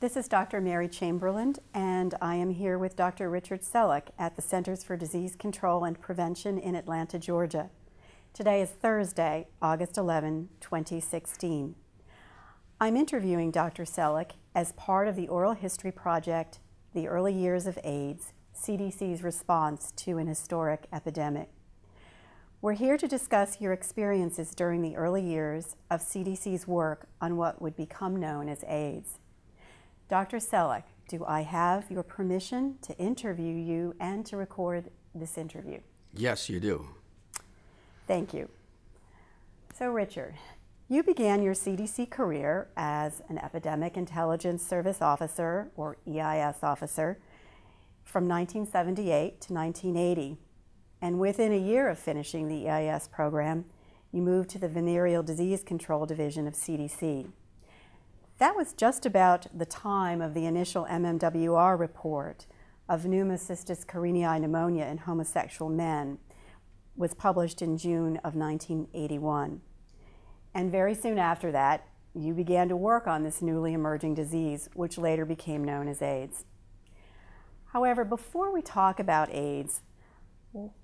This is Dr. Mary Chamberlain, and I am here with Dr. Richard Selik at the Centers for Disease Control and Prevention in Atlanta, Georgia. Today is Thursday, August 11, 2016. I'm interviewing Dr. Selik as part of the Oral History Project, The Early Years of AIDS, CDC's response to an historic epidemic. We're here to discuss your experiences during the early years of CDC's work on what would become known as AIDS. Dr. Selik, do I have your permission to interview you and to record this interview? Yes, you do. Thank you. So, Richard, you began your CDC career as an Epidemic Intelligence Service Officer, or EIS officer, from 1978 to 1980. And within a year of finishing the EIS program, you moved to the Venereal Disease Control Division of CDC. That was just about the time of the initial MMWR report of pneumocystis carinii pneumonia in homosexual men was published in June of 1981. And very soon after that, you began to work on this newly emerging disease, which later became known as AIDS. However, before we talk about AIDS,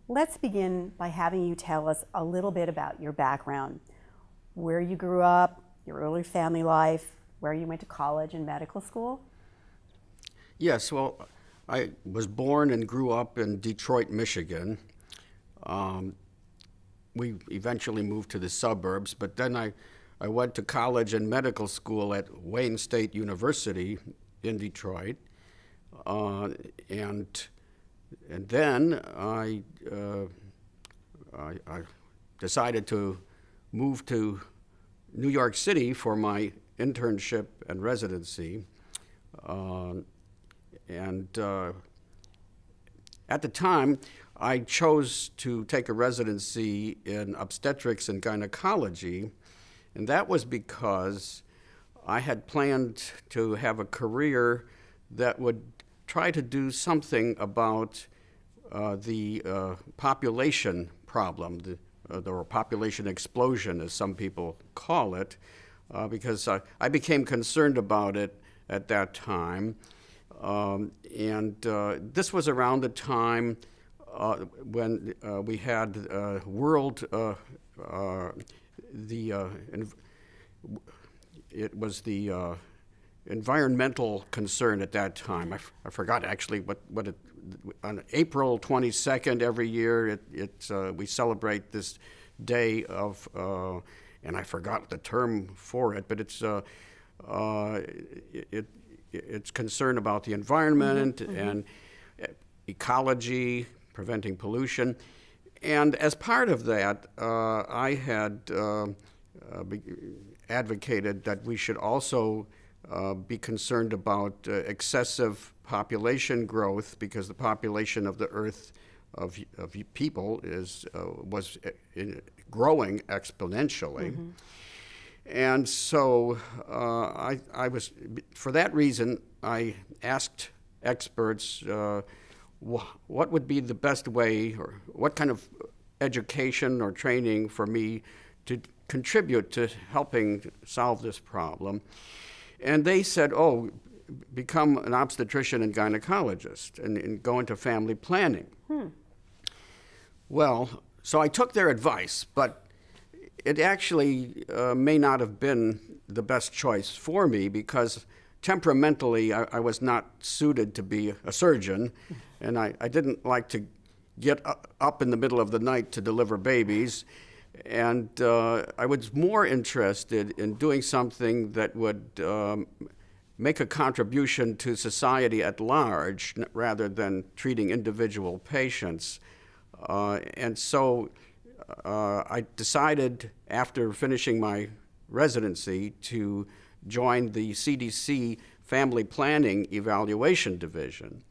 let's begin by having you tell us a little bit about your background, where you grew up, your early family life, where you went to college and medical school? Yes, well, I was born and grew up in Detroit, Michigan. Um, we eventually moved to the suburbs, but then I, I went to college and medical school at Wayne State University in Detroit. Uh, and, and then I, uh, I, I decided to move to New York City for my internship and residency. Uh, and uh, at the time, I chose to take a residency in obstetrics and gynecology, and that was because I had planned to have a career that would try to do something about uh, the uh, population problem, the, uh, the population explosion, as some people call it, uh, because I, I, became concerned about it at that time. Um, and uh, this was around the time uh, when uh, we had uh, world, the, it was the environmental concern at that time. I, forgot actually what, what it, on April 22nd every year, it, it we celebrate this day of and I forgot the term for it, but it's uh, uh, it, it's concern about the environment mm-hmm, mm-hmm. and ecology, preventing pollution, and as part of that, uh, I had uh, uh, advocated that we should also uh, be concerned about excessive population growth because the population of the Earth of, of people is was in, growing exponentially. Mm-hmm. And so uh, I, I, was, for that reason, I asked experts uh, wh- what would be the best way or what kind of education or training for me to contribute to helping solve this problem. And they said, oh, become an obstetrician and gynecologist and, and go into family planning. Hmm. Well, so I took their advice, but it actually uh, may not have been the best choice for me because temperamentally I, I was not suited to be a surgeon, and I, I didn't like to get up in the middle of the night to deliver babies. And uh, I was more interested in doing something that would um, make a contribution to society at large rather than treating individual patients. Uh, and so uh, I decided after finishing my residency to join the CDC Family Planning Evaluation Division.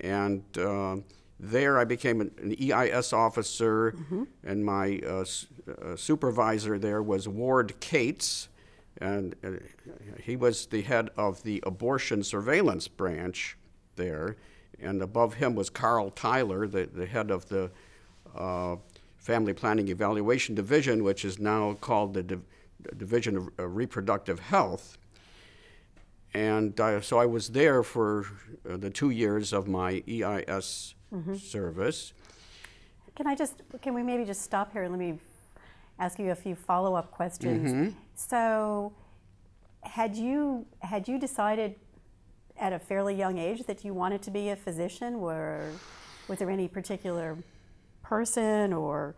And uh, there I became an, an EIS officer, mm-hmm. and my uh, uh, supervisor there was Ward Cates, and uh, he was the head of the abortion surveillance branch there and above him was Carl Tyler, the, the head of the uh, Family Planning Evaluation Division, which is now called the Div- Division of uh, Reproductive Health. and uh, so I was there for uh, the two years of my EIS service. Can I just, can we maybe just stop here and let me ask you a few follow-up questions? So, had you had you decided at a fairly young age that you wanted to be a physician? Were was there any particular person or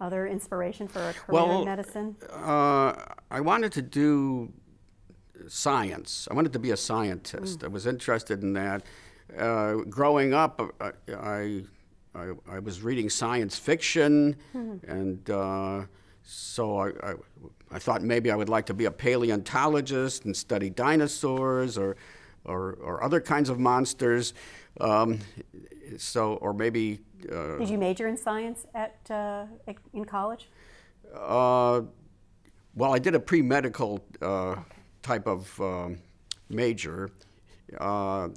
other inspiration for a career Well, in medicine? Uh, I wanted to do science. I wanted to be a scientist. I was interested in that. Uh, growing up, uh, I, I, I was reading science fiction, and uh, so I, I, I thought maybe I would like to be a paleontologist and study dinosaurs or, or, or other kinds of monsters. Um, so, or maybe uh, Did you major in science at uh, in college? Uh, well, I did a pre medical uh, type of um, major. Uh,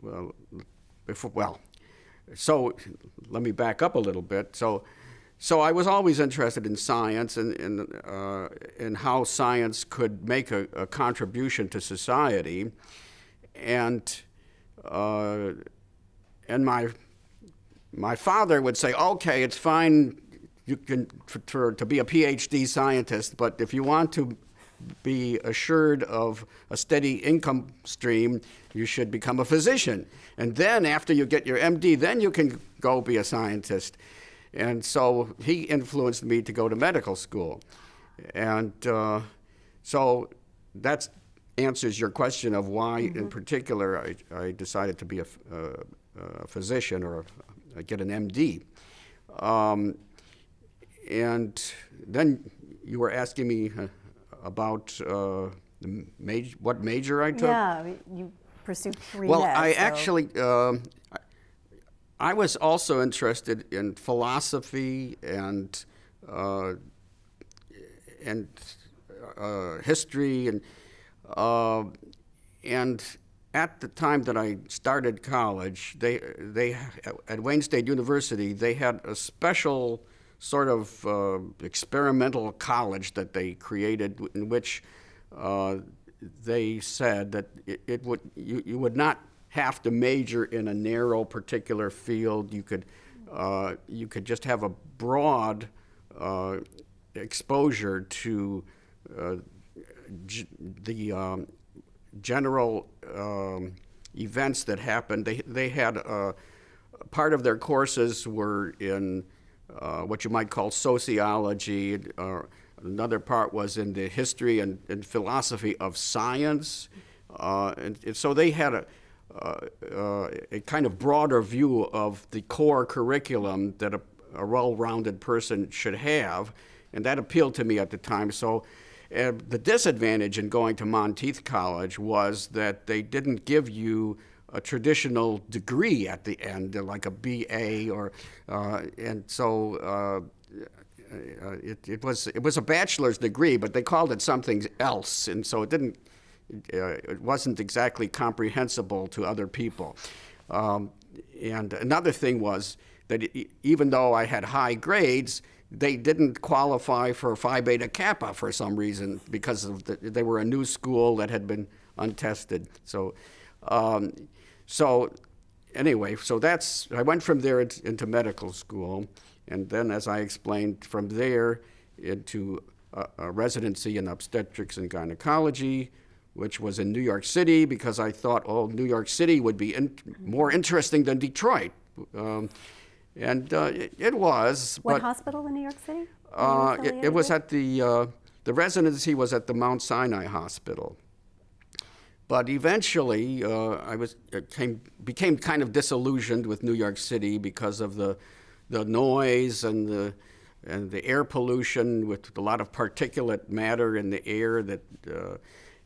well, before, well, so let me back up a little bit. So, so I was always interested in science and in, uh, in how science could make a, a contribution to society, and uh, and my my father would say, "Okay, it's fine. You can for, to be a PhD scientist, but if you want to be assured of a steady income stream, you should become a physician. And then, after you get your MD, then you can go be a scientist." And so he influenced me to go to medical school, and uh, so that answers your question of why, in particular, I, I decided to be a, f- uh, a physician or a, get an MD. Um, and then you were asking me uh, about uh, the maj- what major I took. Yeah, you pursued three. Well, I so- actually, um, I- I was also interested in philosophy and uh, and uh, history and uh, and at the time that I started college, they they at Wayne State University they had a special sort of uh, experimental college that they created in which uh, they said that it, it would you, you would not have to major in a narrow particular field. You could uh, you could just have a broad uh, exposure to uh, the um, general um, events that happened. They they had uh, part of their courses were in uh, what you might call sociology. Uh, another part was in the history and, and philosophy of science, uh, and, and so they had a. Uh, uh, a kind of broader view of the core curriculum that a, a well-rounded person should have, and that appealed to me at the time. So, uh, the disadvantage in going to Monteith College was that they didn't give you a traditional degree at the end, like a BA, or uh, and so. Uh, it, it was it was a bachelor's degree, but they called it something else, and so it didn't uh, it wasn't exactly comprehensible to other people. Um, and another thing was that even though I had high grades, they didn't qualify for Phi Beta Kappa for some reason because of the, they were a new school that had been untested. So, um, so anyway, so that's I went from there int- into medical school, and then, as I explained, from there into a, a residency in obstetrics and gynecology, which was in New York City because I thought, oh, New York City would be in, more interesting than Detroit. Um, and uh, it, it was, What hospital in New York City? uh, it, it was at the uh, the residency was at the Mount Sinai Hospital. But eventually, uh, I was came became kind of disillusioned with New York City because of the the noise and the and the air pollution with a lot of particulate matter in the air that. Uh,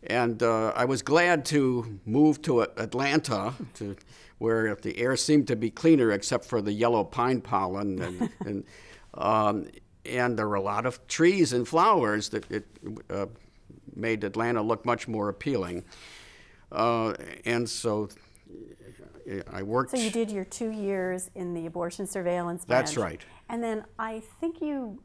and uh, I was glad to move to Atlanta, to where the air seemed to be cleaner, except for the yellow pine pollen, and and, um, and there were a lot of trees and flowers that it uh, made Atlanta look much more appealing. Uh, and so I worked. So you did your two years in the abortion surveillance That's right. And then I think you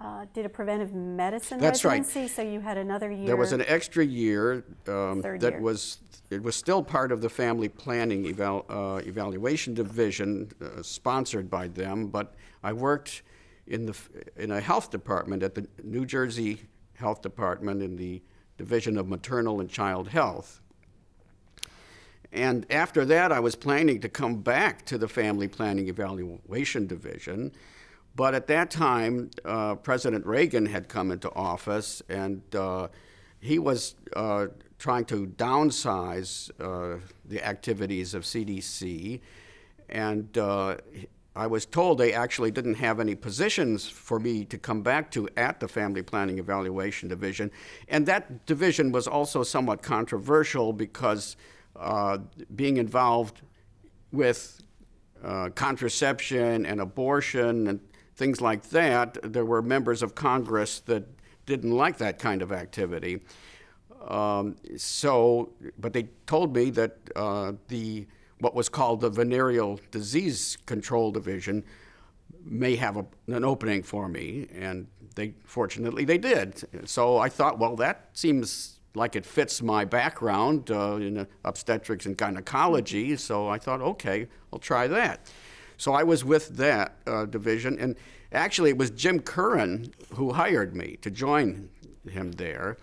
uh, did a preventive medicine That's right. residency, so you had another year. There was an extra year um, that year. was, it was still part of the family planning eval, uh, evaluation division uh, sponsored by them, but I worked in the, in a health department at the New Jersey Health Department in the Division of Maternal and Child Health. And after that, I was planning to come back to the Family Planning Evaluation Division. But at that time, uh, President Reagan had come into office, and uh, he was uh, trying to downsize uh, the activities of CDC. And uh, I was told they actually didn't have any positions for me to come back to at the Family Planning Evaluation Division. And that division was also somewhat controversial because uh, being involved with uh, contraception and abortion and things like that, there were members of Congress that didn't like that kind of activity. Um, so, but they told me that uh, the what was called the venereal disease control division may have a, an opening for me, and they fortunately they did. So I thought, well, that seems like it fits my background uh, in uh, obstetrics and gynecology. So I thought, okay, I'll try that. So I was with that uh, division, and actually it was Jim Curran who hired me to join him there.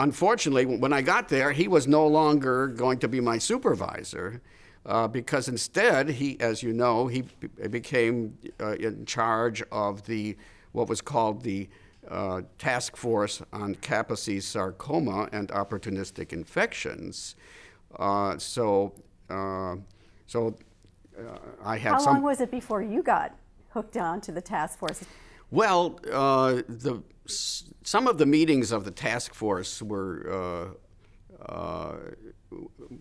Unfortunately, when I got there, he was no longer going to be my supervisor. Uh, because instead, he, as you know, he be- became uh, in charge of the what was called the uh, task force on Kaposi sarcoma and opportunistic infections. Uh, so, uh, so uh, I had How some. long was it before you got hooked on to the task force? Well, uh, the some of the meetings of the task force were uh, uh,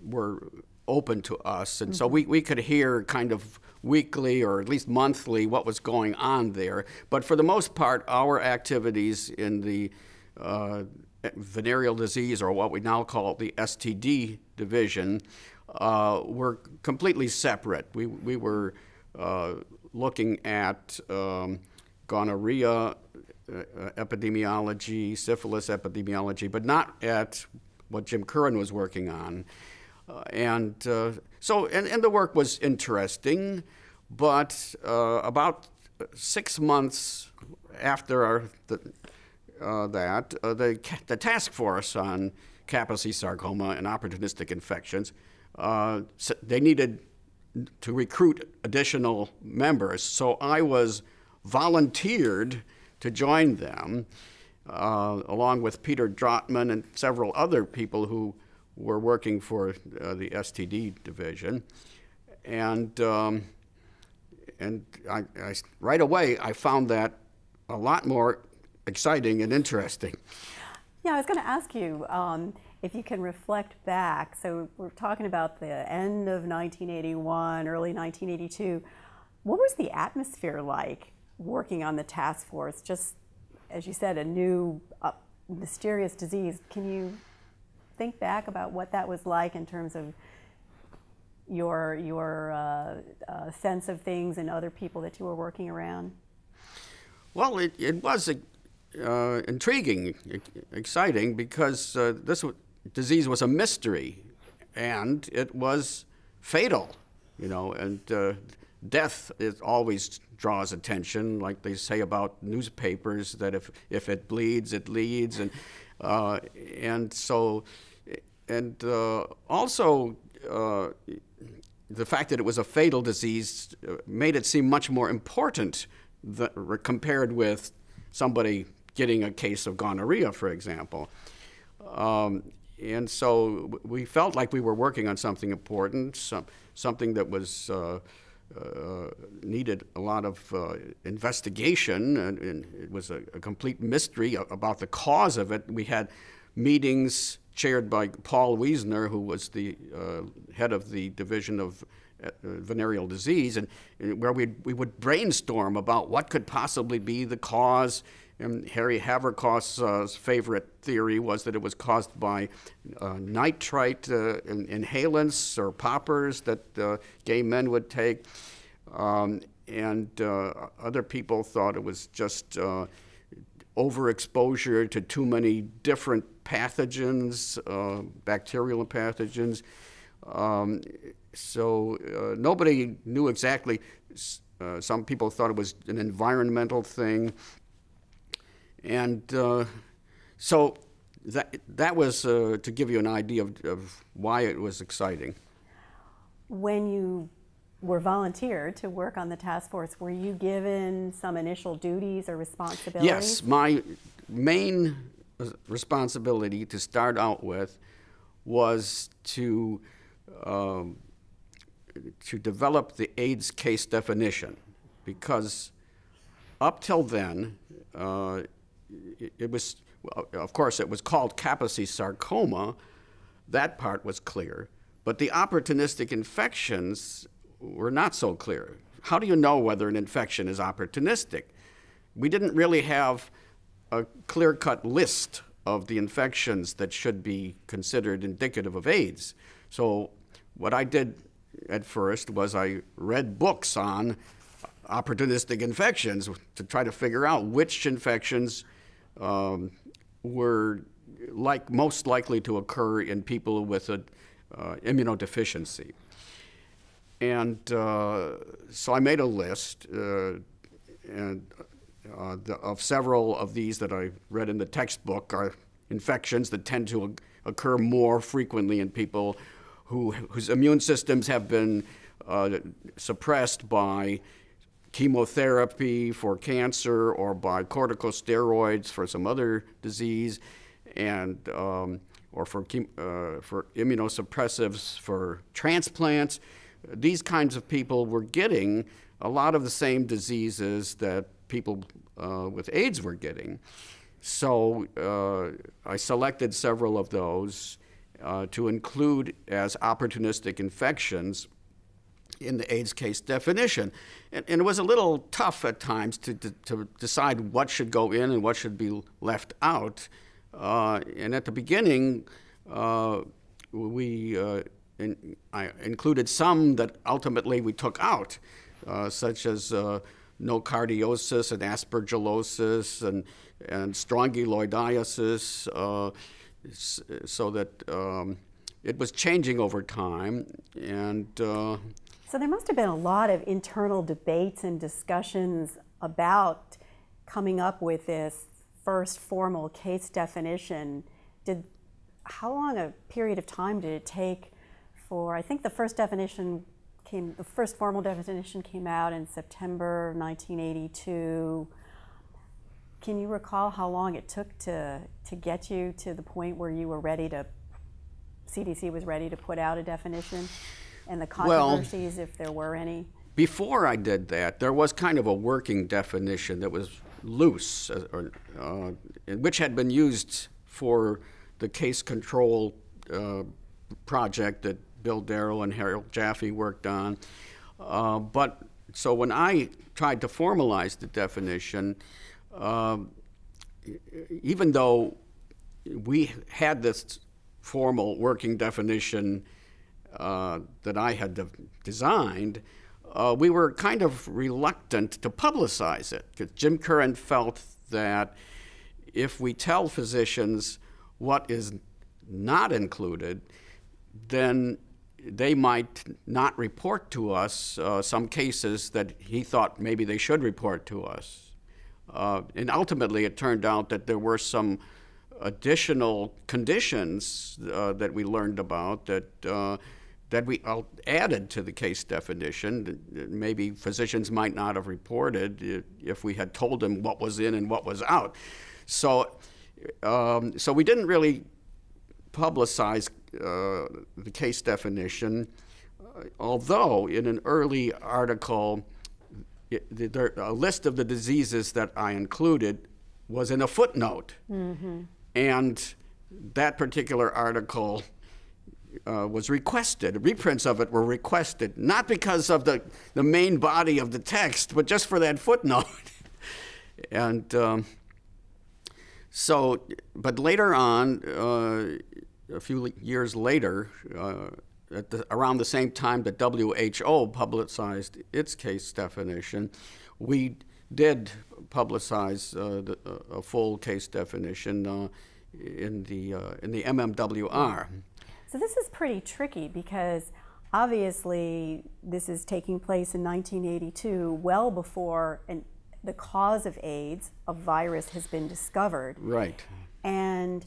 were open to us, and so we, we could hear kind of weekly or at least monthly what was going on there. But for the most part, our activities in the uh, venereal disease, or what we now call the STD division, uh, were completely separate. We, we were uh, looking at um, gonorrhea uh, epidemiology, syphilis epidemiology, but not at what Jim Curran was working on. Uh, and uh, so, and, and the work was interesting, but uh, about six months after our, the, uh, that, uh, the, the task force on Kaposi sarcoma and opportunistic infections, uh, they needed to recruit additional members. So I was volunteered to join them, uh, along with Peter Drotman and several other people who were working for uh, the STD division. And, um, and I, I, right away, I found that a lot more exciting and interesting. Yeah, I was going to ask you um, if you can reflect back. So we're talking about the end of 1981, early 1982. What was the atmosphere like working on the task force? Just as you said, a new uh, mysterious disease. Can you think back about what that was like in terms of your your uh, uh, sense of things and other people that you were working around? Well, it, it was uh, intriguing, exciting, because uh, this disease was a mystery, and it was fatal, you know, and uh, death is always draws attention, like they say about newspapers, that if, if it bleeds, it leads, and, uh, and so, and uh, also, uh, the fact that it was a fatal disease uh, made it seem much more important th- compared with somebody getting a case of gonorrhea, for example. Um, and so we felt like we were working on something important, some, something that was uh, needed a lot of uh, investigation, and, and it was a, a complete mystery about the cause of it. We had meetings chaired by Paul Wiesner, who was the uh, head of the division of uh, venereal disease, and, and where we we would brainstorm about what could possibly be the cause. And Harry Haverkos's uh, favorite theory was that it was caused by uh, nitrite uh, in, inhalants or poppers that uh, gay men would take. Um, and uh, other people thought it was just uh, overexposure to too many different pathogens, bacterial pathogens. Um, so nobody knew exactly. Uh, some people thought it was an environmental thing. And uh, so that, that was uh, to give you an idea of, of why it was exciting. When you were volunteered to work on the task force, were you given some initial duties or responsibilities? Yes, my main responsibility to start out with was to um, to develop the AIDS case definition because up till then uh, it, it, was of course it was called Kaposi sarcoma that part was clear but the opportunistic infections were not so clear. How do you know whether an infection is opportunistic? We didn't really have a clear cut list of the infections that should be considered indicative of AIDS. So, what I did at first was I read books on opportunistic infections to try to figure out which infections um, were like most likely to occur in people with an uh, immunodeficiency. And uh, so I made a list uh, and, uh, the, of several of these that I read in the textbook are infections that tend to occur more frequently in people who, whose immune systems have been uh, suppressed by chemotherapy for cancer or by corticosteroids for some other disease and um, or for, uh, for immunosuppressives for transplants these kinds of people were getting a lot of the same diseases that people uh, with AIDS were getting. So uh, I selected several of those uh, to include as opportunistic infections in the AIDS case definition. And, and, it was a little tough at times to, to, to, decide what should go in and what should be left out. Uh, and at the beginning, uh, we uh, in, I included some that ultimately we took out, uh, such as uh, nocardiosis and aspergillosis and, and strongyloidiasis, uh, so that um, it was changing over time. And uh, so there must have been a lot of internal debates and discussions about coming up with this first formal case definition. Did how long a period of time did it take for, I think the first definition came, the first formal definition came out in September 1982. Can you recall how long it took to, to get you to the point where you were ready to, CDC was ready to put out a definition? And the controversies, well, if there were any? Before I did that, there was kind of a working definition that was loose, uh, or, uh, which had been used for the case control uh, project that Bill Darrow and Harold Jaffe worked on. Uh, but so when I tried to formalize the definition, uh, even though we had this formal working definition uh, that I had de designed, uh, we were kind of reluctant to publicize it because Jim Curran felt that if we tell physicians what is not included, then they might not report to us uh, some cases that he thought maybe they should report to us. Uh, and ultimately, it turned out that there were some additional conditions uh, that we learned about that uh, that we added to the case definition. Maybe physicians might not have reported if we had told them what was in and what was out. So, um, so we didn't really publicize uh, the case definition, uh, although in an early article, it, there, a list of the diseases that I included was in a footnote. Mm-hmm. And that particular article uh, was requested. Reprints of it were requested, not because of the, the main body of the text, but just for that footnote. and um, so, but later on, uh, a few years later, uh, at the, around the same time that WHO publicized its case definition, we did publicize uh, the, a full case definition uh, in the uh, in the MMWR. So this is pretty tricky because obviously this is taking place in 1982, well before an, the cause of AIDS, a virus, has been discovered. Right. And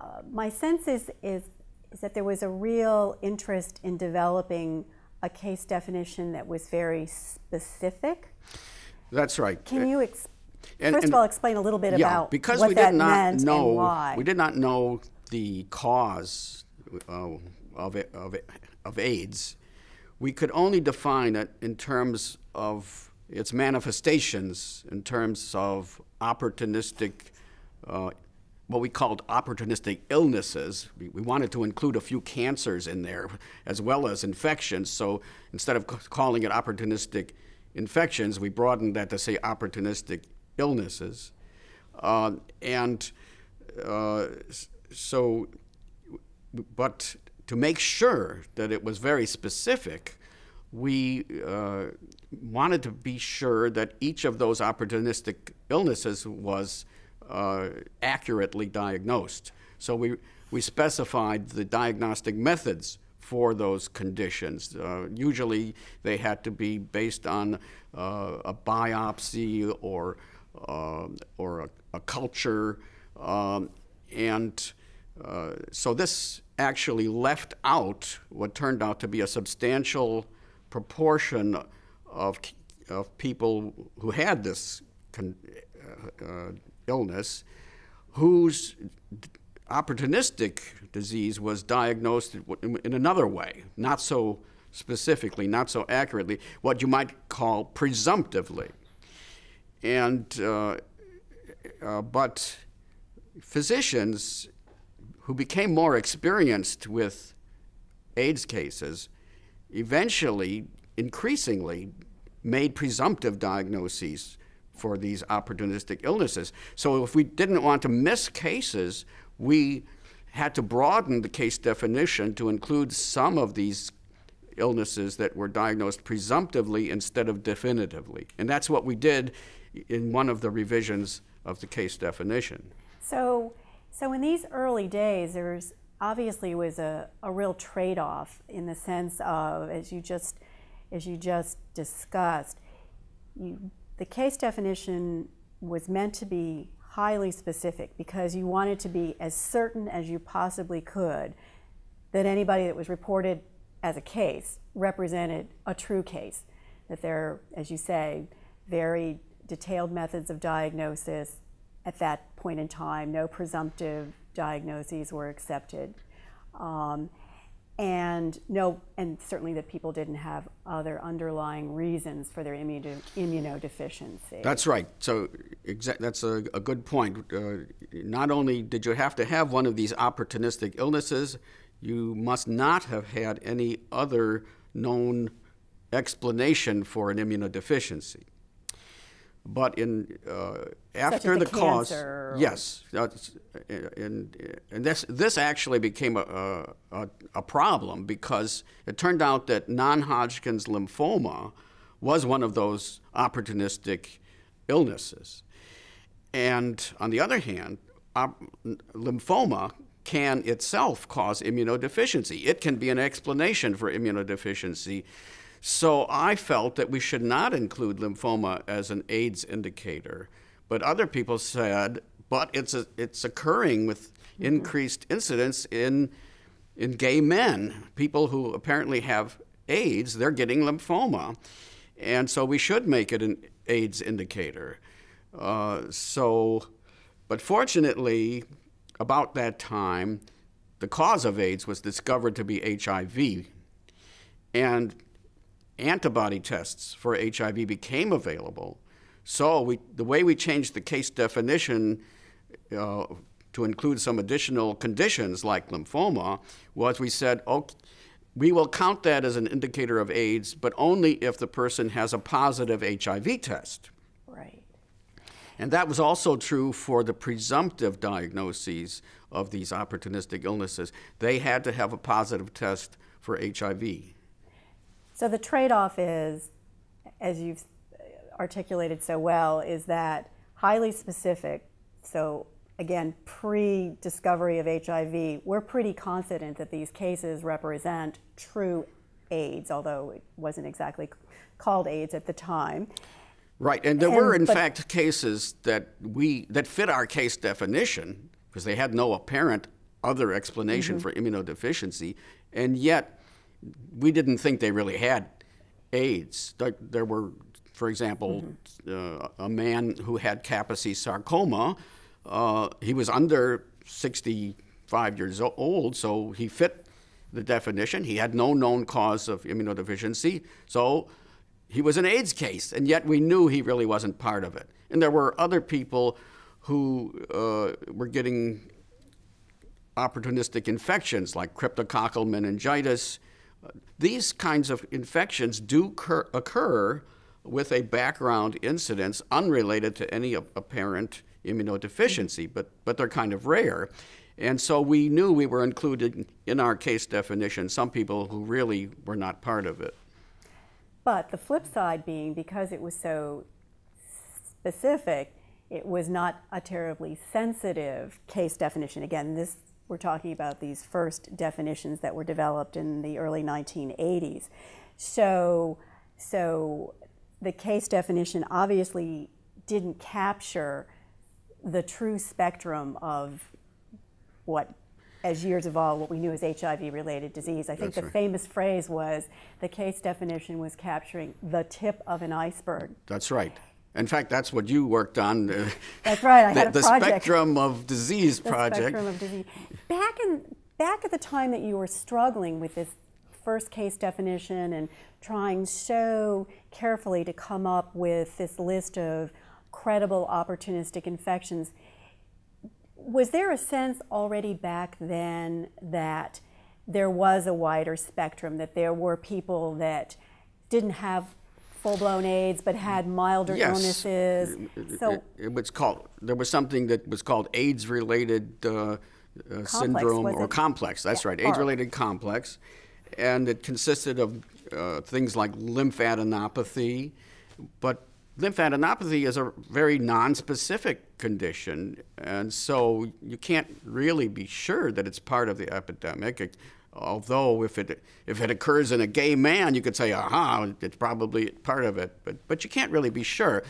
uh, my sense is, is is that there was a real interest in developing a case definition that was very specific. That's right. Can you ex- and, first and, of all explain a little bit yeah, about because what we that did not meant know, and why? We did not know the cause uh, of, of, of AIDS. We could only define it in terms of its manifestations, in terms of opportunistic uh, what we called opportunistic illnesses. We, we, wanted to include a few cancers in there as well as infections. So instead of calling it opportunistic infections, we broadened that to say opportunistic illnesses. Uh, and uh, so, but to make sure that it was very specific, we uh, wanted to be sure that each of those opportunistic illnesses was uh, accurately diagnosed. So we, we specified the diagnostic methods for those conditions. Uh, usually they had to be based on uh, a biopsy or, uh, or a, a culture. Um, and uh, so this actually left out what turned out to be a substantial proportion of, of people who had this con- uh, illness whose opportunistic disease was diagnosed in another way, not so specifically, not so accurately, what you might call presumptively. And, uh, uh, but physicians who became more experienced with AIDS cases eventually, increasingly, made presumptive diagnoses for these opportunistic illnesses. So if we didn't want to miss cases, we had to broaden the case definition to include some of these illnesses that were diagnosed presumptively instead of definitively. And that's what we did in one of the revisions of the case definition. So, so in these early days, there's obviously was a, a real trade-off in the sense of, as you just, as you just discussed, you the case definition was meant to be highly specific because you wanted to be as certain as you possibly could that anybody that was reported as a case represented a true case. That there, as you say, very detailed methods of diagnosis at that point in time. No presumptive diagnoses were accepted. Um, and no, and certainly that people didn't have other underlying reasons for their immuno, immunodeficiency. That's right. So that's a, a, good point. Uh, not only did you have to have one of these opportunistic illnesses, you must not have had any other known explanation for an immunodeficiency. But in uh, after the cause, yes, uh, and and this this actually became a, a, a problem because it turned out that non-Hodgkin's lymphoma was one of those opportunistic illnesses, and on the other hand, lymphoma can itself cause immunodeficiency. It can be an explanation for immunodeficiency so I felt that we should not include lymphoma as an AIDS indicator. But other people said, but it's, a, it's occurring with mm-hmm. increased incidence in, in gay men. People who apparently have AIDS, they're getting lymphoma. And so we should make it an AIDS indicator. Uh, so, but fortunately, about that time, the cause of AIDS was discovered to be HIV. And antibody tests for HIV became available. So we, the way we changed the case definition uh, to include some additional conditions like lymphoma was we said, okay, we will count that as an indicator of AIDS, but only if the person has a positive HIV test. Right. And that was also true for the presumptive diagnoses of these opportunistic illnesses. They had to have a positive test for HIV. So the trade-off is, as you've articulated so well is that highly specific, so again, pre discovery of HIV, we're pretty confident that these cases represent true AIDS, although it wasn't exactly called AIDS at the time. Right, and there and, were in fact cases that we that fit our case definition because they had no apparent other explanation mm-hmm. for immunodeficiency, and yet we didn't think they really had AIDS. There, were, for example, mm-hmm. uh, a man who had Kaposi sarcoma. Uh, he was under 65 years old, so he fit the definition. He had no known cause of immunodeficiency, so he was an AIDS case, and yet we knew he really wasn't part of it. And there were other people who uh, were getting opportunistic infections like cryptococcal meningitis. These kinds of infections do cur- occur with a background incidence unrelated to any apparent immunodeficiency, but, but they're kind of rare. And so we knew we were included in our case definition some people who really were not part of it. But the flip side being because it was so specific, it was not a terribly sensitive case definition. Again, this we're talking about these first definitions that were developed in the early 1980s. So, so the case definition obviously didn't capture the true spectrum of what as years evolved, what we knew as HIV related disease. I think That's the right. famous phrase was the case definition was capturing the tip of an iceberg. That's right. In fact, that's what you worked on. Uh, that's right. I the, had a the spectrum of disease the project. Spectrum of disease. Back in back at the time that you were struggling with this first case definition and trying so carefully to come up with this list of credible opportunistic infections, was there a sense already back then that there was a wider spectrum, that there were people that didn't have full-blown AIDS but had milder yes. illnesses? So it, it, was called. There was something that was called AIDS-related uh, uh, syndrome or it? complex. That's yeah. right, AIDS-related complex, and it consisted of uh, things like lymphadenopathy, but lymphadenopathy is a very non-specific condition, and so you can't really be sure that it's part of the epidemic. It, although if it if it occurs in a gay man, you could say, "Aha, it's probably part of it," but but you can't really be sure.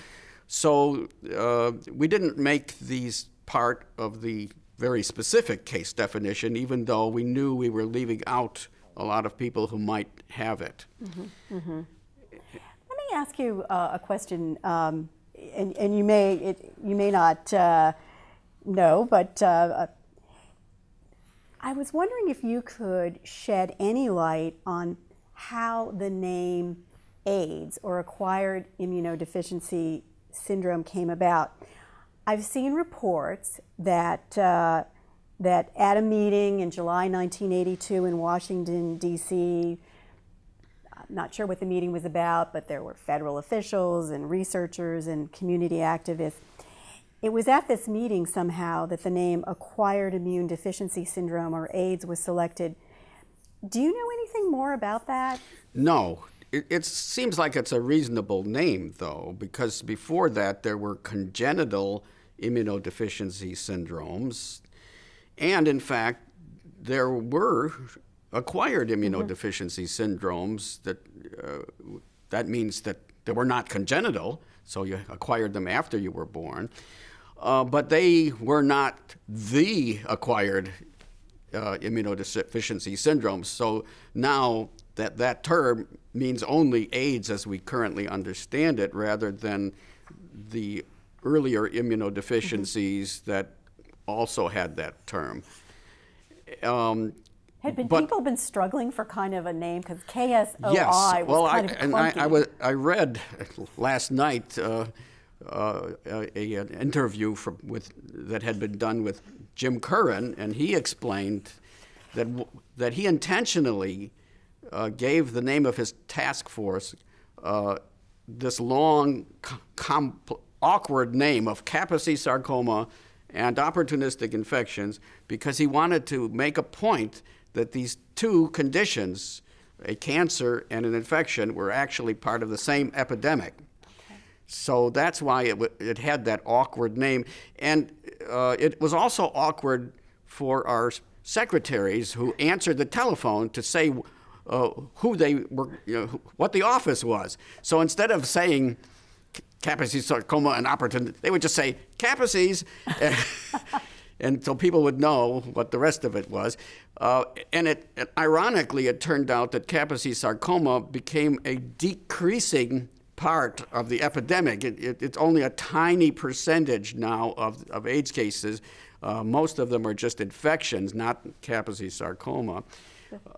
So uh, we didn't make these part of the very specific case definition, even though we knew we were leaving out a lot of people who might have it. Mm-hmm, mm-hmm ask you uh, a question, um, and, and, you may it, you may not uh, know, but uh, I was wondering if you could shed any light on how the name AIDS or acquired immunodeficiency syndrome came about. I've seen reports that uh, that at a meeting in July 1982 in Washington D.C I'm not sure what the meeting was about, but there were federal officials and researchers and community activists. It was at this meeting somehow that the name acquired immune deficiency syndrome or AIDS was selected. Do you know anything more about that? No. It, it seems like it's a reasonable name, though, because before that there were congenital immunodeficiency syndromes. And in fact, there were acquired immunodeficiency mm-hmm. syndromes that uh, that means that they were not congenital, so you acquired them after you were born, uh, but they were not the acquired uh, immunodeficiency syndromes. So now that that term means only AIDS as we currently understand it, rather than the earlier immunodeficiencies mm-hmm. that also had that term. Um, had been but, people been struggling for kind of a name because KSOI yes. was well, kind I, of and I, I, was, I read last night uh, uh, a, an interview from, with that had been done with Jim Curran, and he explained that that he intentionally uh, gave the name of his task force uh, this long, awkward name of Kaposi sarcoma and opportunistic infections because he wanted to make a point that these two conditions, a cancer and an infection, were actually part of the same epidemic. So that's why it, it had that awkward name. And uh, it was also awkward for our secretaries who answered the telephone to say uh, who they were, you know, what the office was. So instead of saying Kaposi's sarcoma and opportunity, they would just say Kaposi's. and so people would know what the rest of it was. Uh, and it, ironically, it turned out that Kaposi sarcoma became a decreasing part of the epidemic. It, it, it's only a tiny percentage now of, of AIDS cases. Uh, most of them are just infections, not Kaposi sarcoma.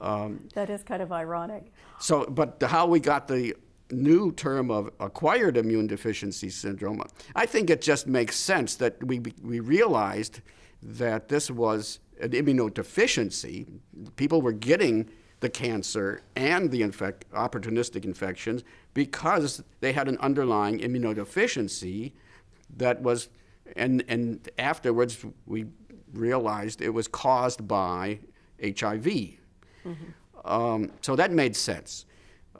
Um, that is kind of ironic. So, but how we got the new term of acquired immune deficiency syndrome, I think it just makes sense that we, we realized that this was an immunodeficiency. People were getting the cancer and the infect, opportunistic infections because they had an underlying immunodeficiency that was, and, and afterwards we realized it was caused by HIV. Mm-hmm. Um, so that made sense.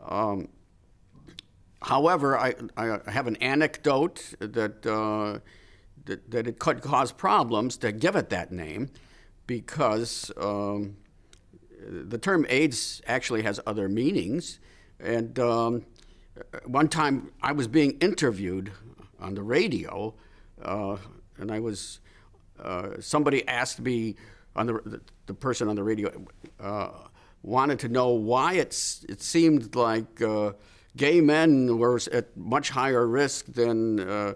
Um, however, I, I, have an anecdote that uh, that, that it could cause problems to give it that name because um, the term AIDS actually has other meanings. And um, one time I was being interviewed on the radio, uh, and I was, uh, somebody asked me, on the, the, person on the radio uh, wanted to know why it's, it seemed like uh, gay men were at much higher risk than uh,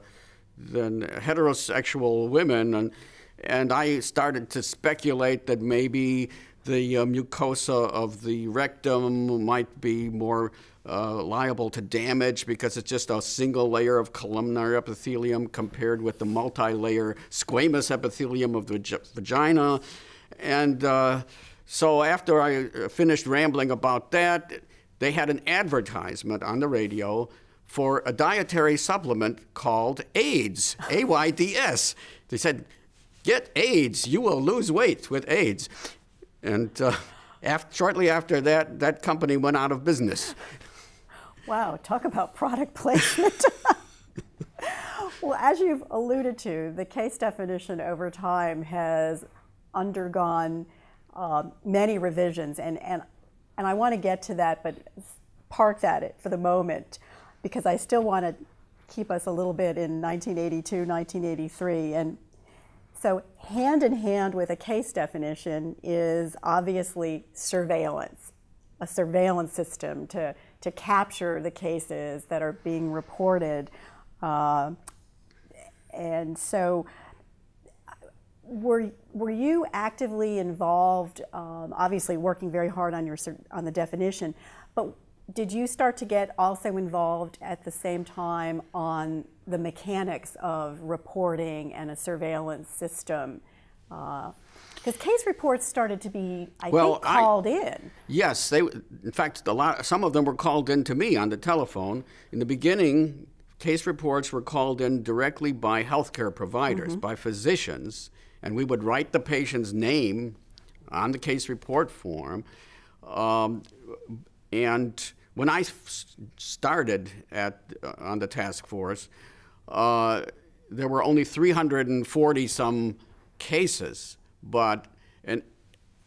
than heterosexual women. And, and I started to speculate that maybe the uh, mucosa of the rectum might be more uh, liable to damage because it's just a single layer of columnar epithelium compared with the multi layer squamous epithelium of the vagina. And uh, so after I finished rambling about that, they had an advertisement on the radio for a dietary supplement called AIDS, A Y D S. They said, Get AIDS, you will lose weight with AIDS. And uh, after, shortly after that, that company went out of business. Wow, talk about product placement. well, as you've alluded to, the case definition over time has undergone uh, many revisions, and, and, and I want to get to that, but park that it for the moment because I still want to keep us a little bit in 1982, 1983. And so, hand in hand with a case definition is obviously surveillance, a surveillance system to, to capture the cases that are being reported. Uh, and so, were, were you actively involved, um, obviously working very hard on, your, on the definition, but did you start to get also involved at the same time on the mechanics of reporting and a surveillance system? Because case reports started to be, I well, think, called I, in. Yes, they. In fact, a lot. Some of them were called in to me on the telephone. In the beginning, case reports were called in directly by healthcare providers, mm-hmm. by physicians, and we would write the patient's name on the case report form. Um, and when I started at, uh, on the task force, uh, there were only 340 some cases, but and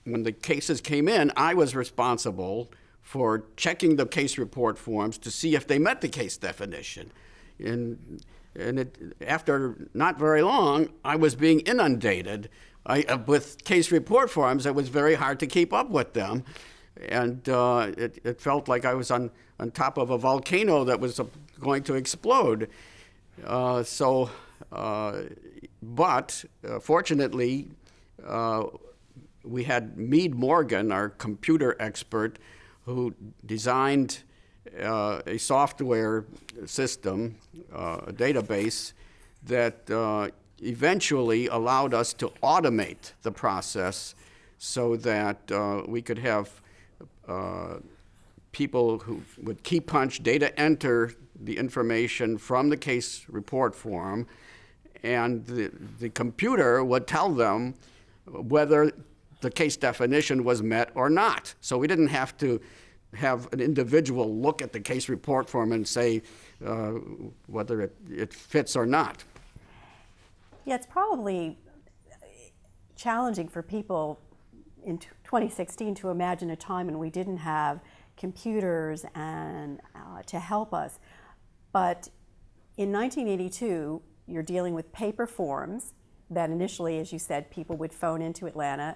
when the cases came in, I was responsible for checking the case report forms to see if they met the case definition. And, and it, after not very long, I was being inundated I, uh, with case report forms. It was very hard to keep up with them and uh, it, it, felt like I was on, on top of a volcano that was uh, going to explode. Uh, so, uh, but uh, fortunately, uh, we had Meade Morgan, our computer expert, who designed a software system, a database that eventually allowed us to automate the process so that we could have uh, people who would key punch, data enter the information from the case report form, and the, the computer would tell them whether the case definition was met or not. So we didn't have to have an individual look at the case report form and say uh, whether it, it fits or not. Yeah, it's probably challenging for people in 2016 to imagine a time when we didn't have computers and uh, to help us. But in 1982, you're dealing with paper forms that initially, as you said, people would phone into Atlanta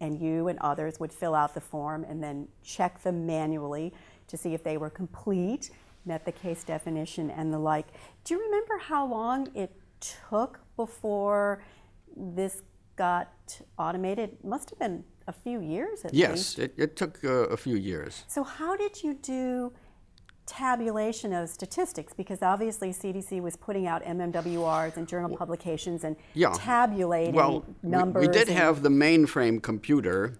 and you and others would fill out the form and then check them manually to see if they were complete, met the case definition and the like. Do you remember how long it took before this got automated? It must have been a few years at yes, least. Yes, it, it, took uh, a few years. So how did you do tabulation of statistics? Because obviously CDC was putting out MMWRs and journal publications and yeah. tabulating well, numbers. We, we did have the mainframe computer,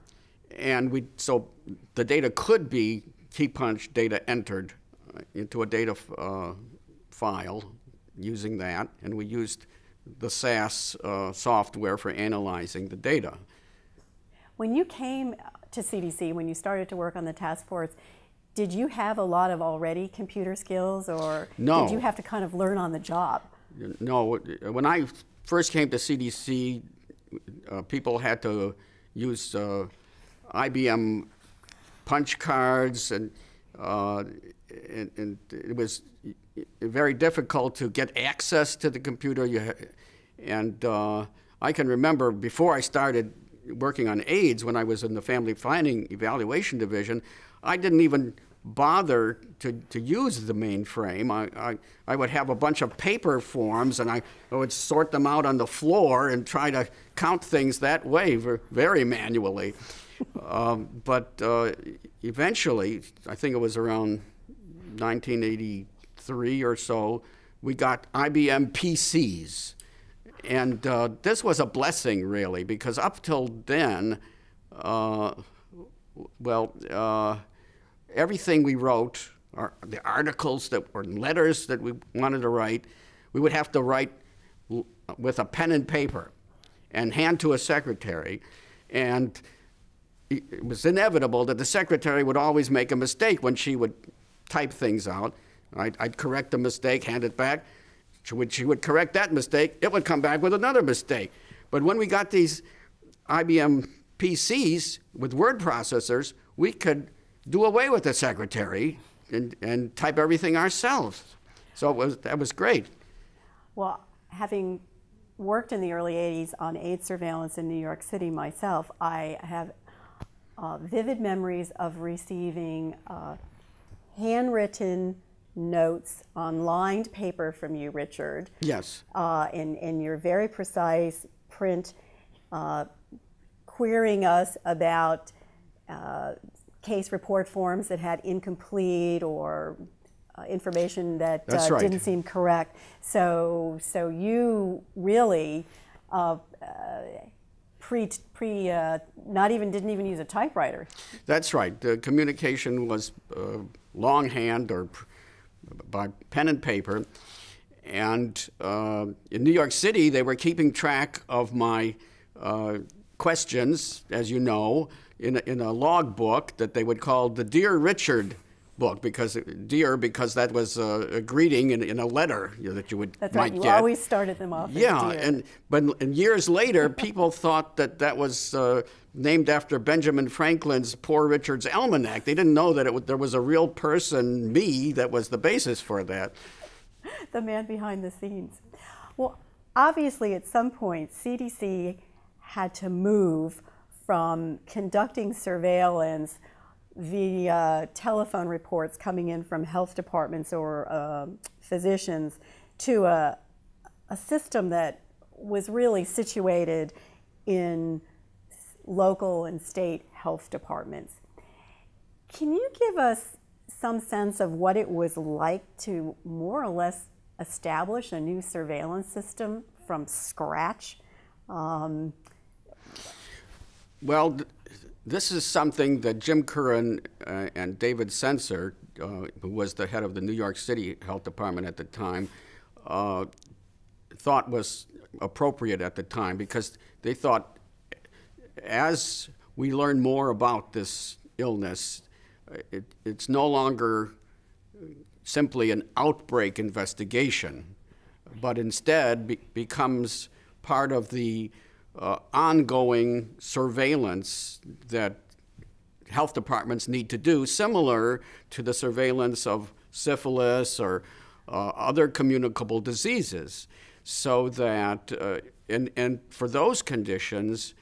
and we so the data could be key punch data entered into a data uh, file using that, and we used the SAS uh, software for analyzing the data. When you came to CDC, when you started to work on the task force, did you have a lot of already computer skills or no. did you have to kind of learn on the job? No, when I first came to CDC, uh, people had to use uh, IBM punch cards and, uh, and, and, it was very difficult to get access to the computer. You, and uh, I can remember before I started working on AIDS when I was in the Family Planning Evaluation Division, I didn't even bother to, to use the mainframe. I, I, I would have a bunch of paper forms and I, I would sort them out on the floor and try to count things that way, very manually. um, but uh, eventually, I think it was around 1983 or so, we got IBM PCs. And uh, this was a blessing, really, because up till then, uh, well, uh, everything we wrote, our, the articles that were letters that we wanted to write, we would have to write with a pen and paper and hand to a secretary. And it was inevitable that the secretary would always make a mistake when she would type things out. I'd, I'd correct the mistake, hand it back. She would, she would correct that mistake. It would come back with another mistake. But when we got these IBM PCs with word processors, we could do away with the secretary and, and type everything ourselves. So it was, that was great. Well, having worked in the early 80s on AIDS surveillance in New York City myself, I have uh, vivid memories of receiving uh, handwritten notes on lined paper from you, Richard. Yes. Uh, in, in your very precise print, uh, querying us about uh, case report forms that had incomplete or uh, information that uh, right. didn't seem correct. So, so you really uh, pre, pre not even didn't even use a typewriter. That's right. The communication was longhand or by pen and paper. And uh, in New York City, they were keeping track of my uh, questions, as you know, in a, in a log book that they would call the Dear Richard book because dear because that was a, a greeting in, in, a letter you know, that you would That's might right. You get. always started them off. Yeah, and but and years later, people thought that that was uh, named after Benjamin Franklin's Poor Richard's Almanac. They didn't know that it, there was a real person, me, that was the basis for that. the man behind the scenes. Well, obviously, at some point, CDC had to move from conducting surveillance via telephone reports coming in from health departments or uh, physicians to a, a system that was really situated in local and state health departments. Can you give us some sense of what it was like to more or less establish a new surveillance system from scratch? Um, well, th this is something that Jim Curran uh, and David Sencer, uh, who was the head of the New York City Health Department at the time, uh, thought was appropriate at the time because they thought as we learn more about this illness, it, it's no longer simply an outbreak investigation, but instead be, becomes part of the uh, ongoing surveillance that health departments need to do, similar to the surveillance of syphilis or uh, other communicable diseases, so that, uh, and, and for those conditions,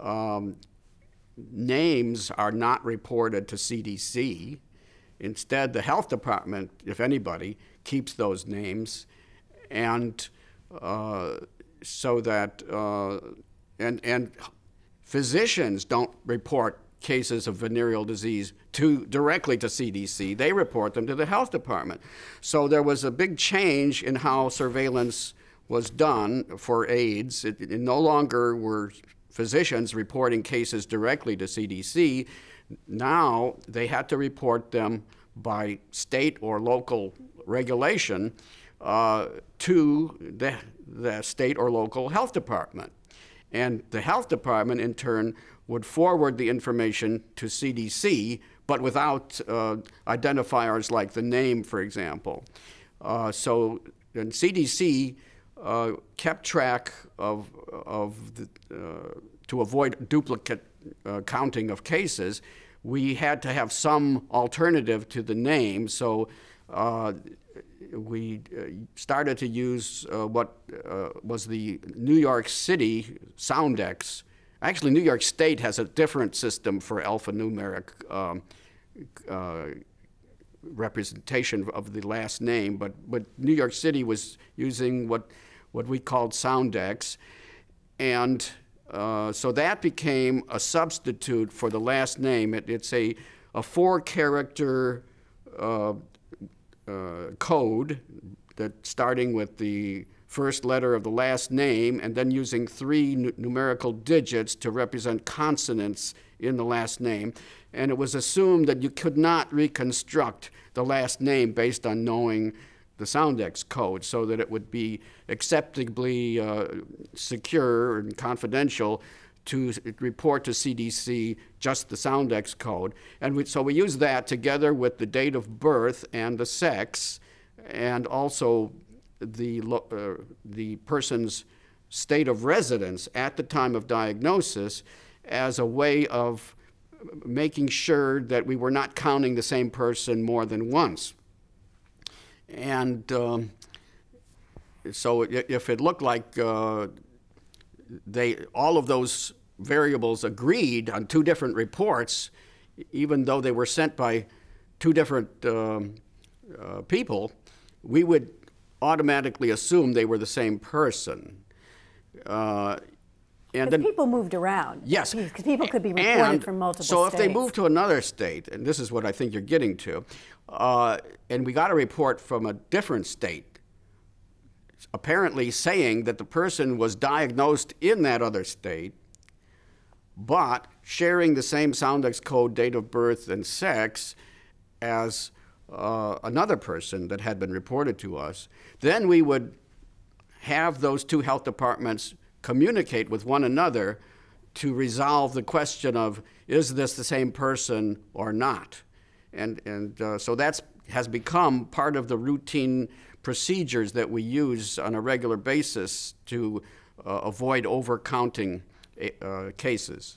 um, names are not reported to CDC. Instead, the health department, if anybody, keeps those names, and uh, so that uh, and and physicians don't report cases of venereal disease to directly to CDC. They report them to the health department. So there was a big change in how surveillance was done for AIDS. It, it no longer were physicians reporting cases directly to CDC. Now they had to report them by state or local regulation uh, to the, the state or local health department. And the health department, in turn, would forward the information to CDC, but without uh, identifiers like the name, for example. Uh, so, and CDC uh, kept track of, of the, uh, to avoid duplicate uh, counting of cases, we had to have some alternative to the name. So uh, we uh, started to use uh, what uh, was the New York City Soundex. Actually, New York State has a different system for alphanumeric um, representation of the last name, but, but New York City was using what, what we called Soundex. And uh, so that became a substitute for the last name. It, it's a, a four character uh, uh, code that starting with the first letter of the last name and then using three numerical digits to represent consonants in the last name. And it was assumed that you could not reconstruct the last name based on knowing the Soundex code so that it would be acceptably uh, secure and confidential to report to CDC just the Soundex code. And we, so we use that together with the date of birth and the sex, and also the, uh, the person's state of residence at the time of diagnosis as a way of making sure that we were not counting the same person more than once. And um, so if it looked like uh, they, all of those variables agreed on two different reports, even though they were sent by two different um, uh, people, we would automatically assume they were the same person. Uh, and then people moved around. Yes, because people could be reported and from multiple. So states. if they move to another state, and this is what I think you're getting to, uh, and we got a report from a different state, apparently saying that the person was diagnosed in that other state, but sharing the same Soundex code, date of birth, and sex as uh, another person that had been reported to us, then we would have those two health departments communicate with one another to resolve the question of is this the same person or not? And, and uh, so that has become part of the routine procedures that we use on a regular basis to uh, avoid overcounting uh, cases.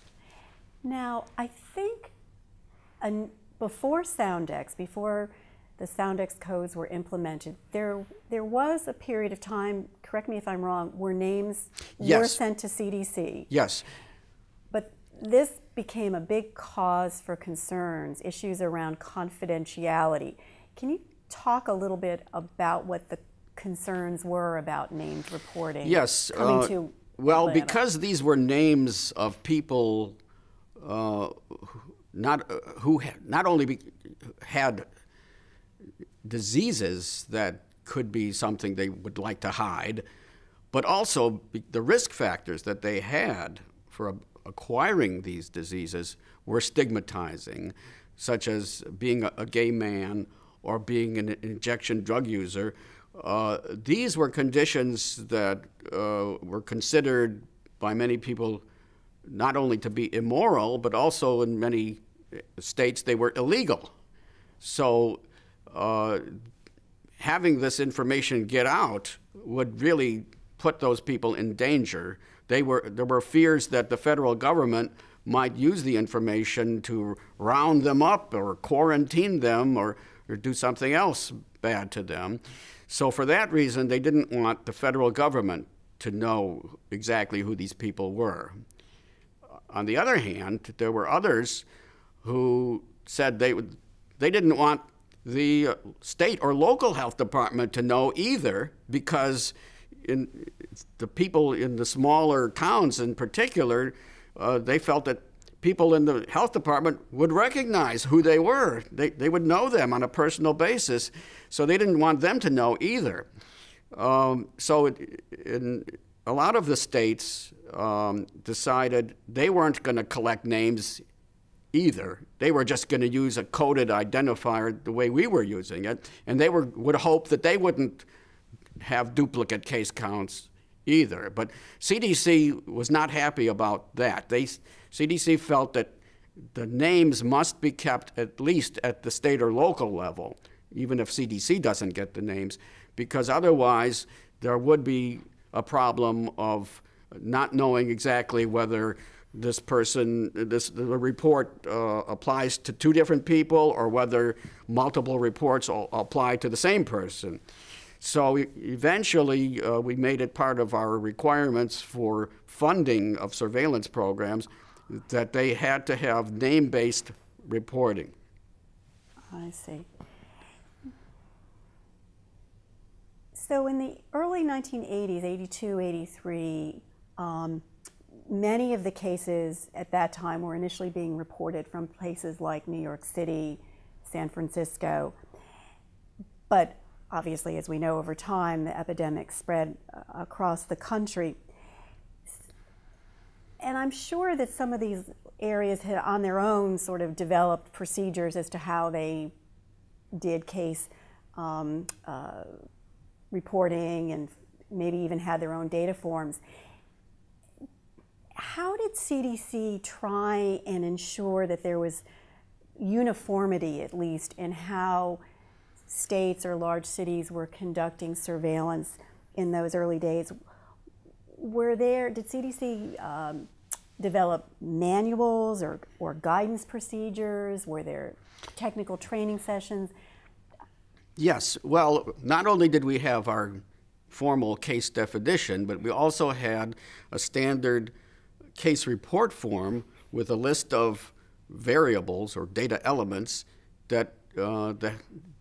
Now, I think an, before Soundex, before the Soundex codes were implemented, there there was a period of time. Correct me if I'm wrong. Where names yes. were sent to CDC. Yes. But this became a big cause for concerns, issues around confidentiality. Can you talk a little bit about what the concerns were about named reporting? Yes. Coming uh, to well, Atlanta? because these were names of people uh, not uh, who had, not only be, had diseases that could be something they would like to hide, but also the risk factors that they had for acquiring these diseases were stigmatizing, such as being a, a gay man or being an injection drug user. Uh, these were conditions that uh, were considered by many people not only to be immoral, but also in many states they were illegal. So uh, having this information get out would really put those people in danger. They were, there were fears that the federal government might use the information to round them up or quarantine them or, or do something else bad to them. So, for that reason, they didn't want the federal government to know exactly who these people were. On the other hand, there were others who said they, would, they didn't want the state or local health department to know either because in, the people in the smaller towns in particular uh, they felt that people in the health department would recognize who they were. They, they would know them on a personal basis, so they didn't want them to know either. Um, so, it, in a lot of the states um, decided they weren't going to collect names either. They were just going to use a coded identifier the way we were using it, and they were, would hope that they wouldn't have duplicate case counts either. But CDC was not happy about that. They, CDC felt that the names must be kept at least at the state or local level, even if CDC doesn't get the names, because otherwise there would be a problem of not knowing exactly whether this person, this the report uh, applies to two different people or whether multiple reports apply to the same person. So eventually, uh, we made it part of our requirements for funding of surveillance programs that they had to have name based reporting. I see. So in the early 1980s, 82, 83, um, many of the cases at that time were initially being reported from places like New York City, San Francisco. But obviously, as we know over time, the epidemic spread uh, across the country. And I'm sure that some of these areas had on their own sort of developed procedures as to how they did case um, uh, reporting and maybe even had their own data forms. How did CDC try and ensure that there was uniformity, at least, in how states or large cities were conducting surveillance in those early days. Were there, did CDC um, develop manuals or, or guidance procedures? Were there technical training sessions? Yes. Well, not only did we have our formal case definition, but we also had a standard case report form with a list of variables or data elements that uh, the,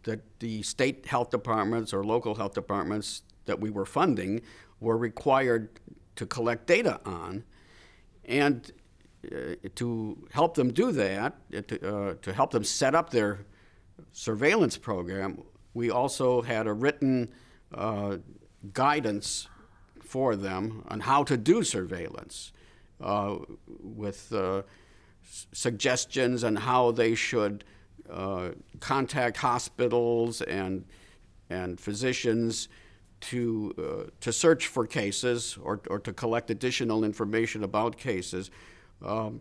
that the state health departments or local health departments that we were funding were required to collect data on. And uh, to help them do that, uh, to, uh, to help them set up their surveillance program, we also had a written uh, guidance for them on how to do surveillance uh, with suggestions on how they should contact hospitals and and physicians to uh, to search for cases or, or to collect additional information about cases. Um,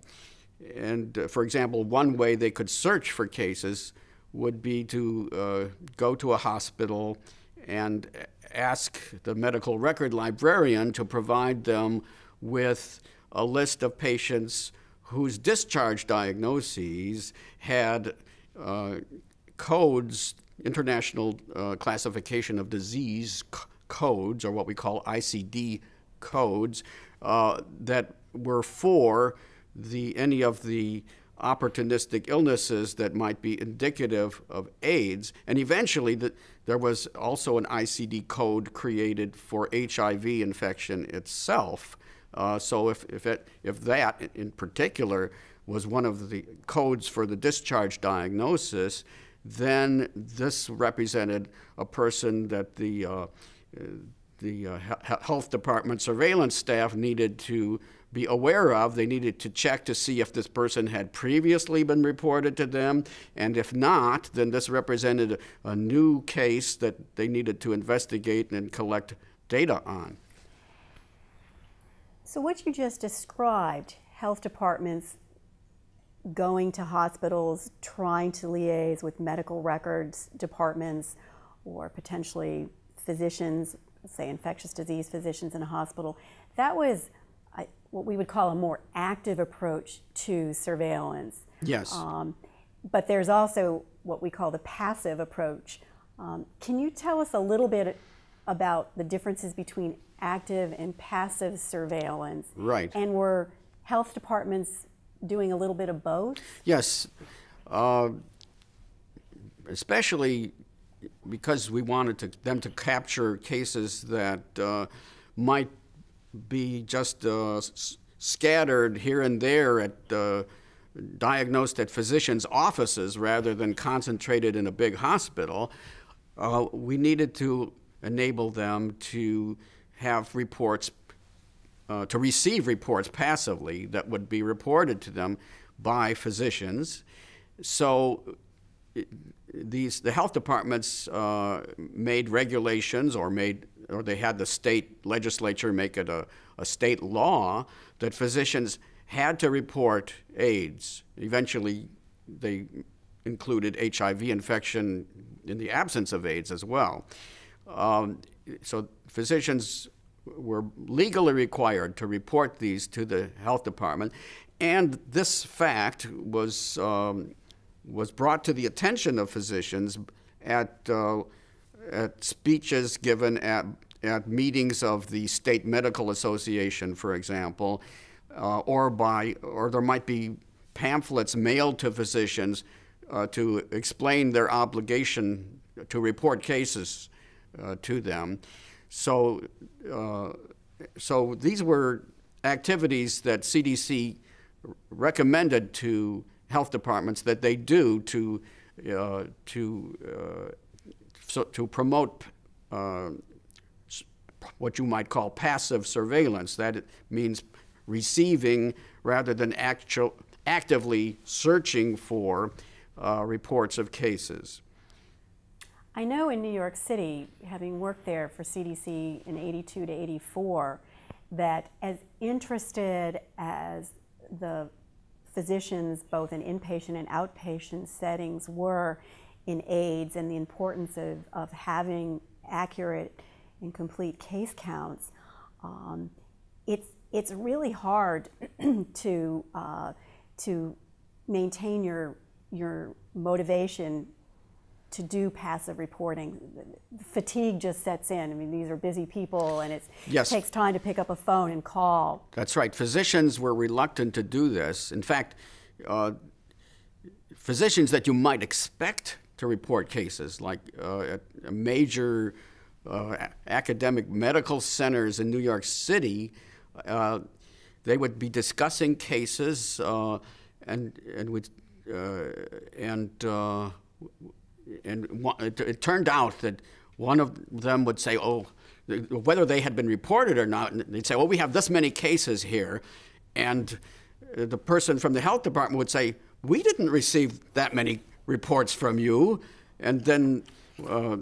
and uh, for example, one way they could search for cases would be to uh, go to a hospital and ask the medical record librarian to provide them with a list of patients whose discharge diagnoses had uh, codes, international uh, classification of disease codes, or what we call ICD codes, uh, that were for the any of the opportunistic illnesses that might be indicative of AIDS. And eventually, the, there was also an ICD code created for HIV infection itself. Uh, so if, if, it, if that in particular was one of the codes for the discharge diagnosis, then this represented a person that the, uh, the uh, health department surveillance staff needed to be aware of. They needed to check to see if this person had previously been reported to them, and if not, then this represented a, a new case that they needed to investigate and collect data on. So, what you just described, health departments going to hospitals, trying to liaise with medical records departments or potentially physicians, say infectious disease physicians in a hospital. That was what we would call a more active approach to surveillance. Yes. Um, but there's also what we call the passive approach. Um, can you tell us a little bit about the differences between active and passive surveillance? Right. And were health departments doing a little bit of both? Yes. Uh, especially because we wanted to, them to capture cases that uh, might be just uh, scattered here and there at uh, diagnosed at physicians' offices rather than concentrated in a big hospital. Uh, we needed to enable them to have reports, uh, to receive reports passively that would be reported to them by physicians. So these the health departments uh, made regulations or made or they had the state legislature make it a, a state law that physicians had to report AIDS. Eventually, they included HIV infection in the absence of AIDS as well. Um, so physicians were legally required to report these to the health department, and this fact was um, was brought to the attention of physicians at uh, at speeches given at, at meetings of the State Medical Association, for example, uh, or by, or there might be pamphlets mailed to physicians uh, to explain their obligation to report cases uh, to them. So, uh, so these were activities that CDC recommended to health departments that they do to uh, to uh, so to promote uh, what you might call passive surveillance. That means receiving rather than actual, actively searching for uh, reports of cases. I know in New York City, having worked there for CDC in 82 to 84, that as interested as the physicians, both in inpatient and outpatient settings, were in AIDS and the importance of, of having accurate and complete case counts, um, it's, it's really hard to, uh, to maintain your, your motivation to do passive reporting. Fatigue just sets in. I mean, these are busy people, and yes. it takes time to pick up a phone and call. That's right. Physicians were reluctant to do this. In fact, uh, physicians that you might expect to report cases, like uh, at major uh, academic medical centers in New York City, uh, they would be discussing cases uh, and and would uh, and and it, turned out that one of them would say, "Oh, whether they had been reported or not," they'd say, "Well, we have this many cases here," and the person from the health department would say, "We didn't receive that many reports from you," and then. Uh,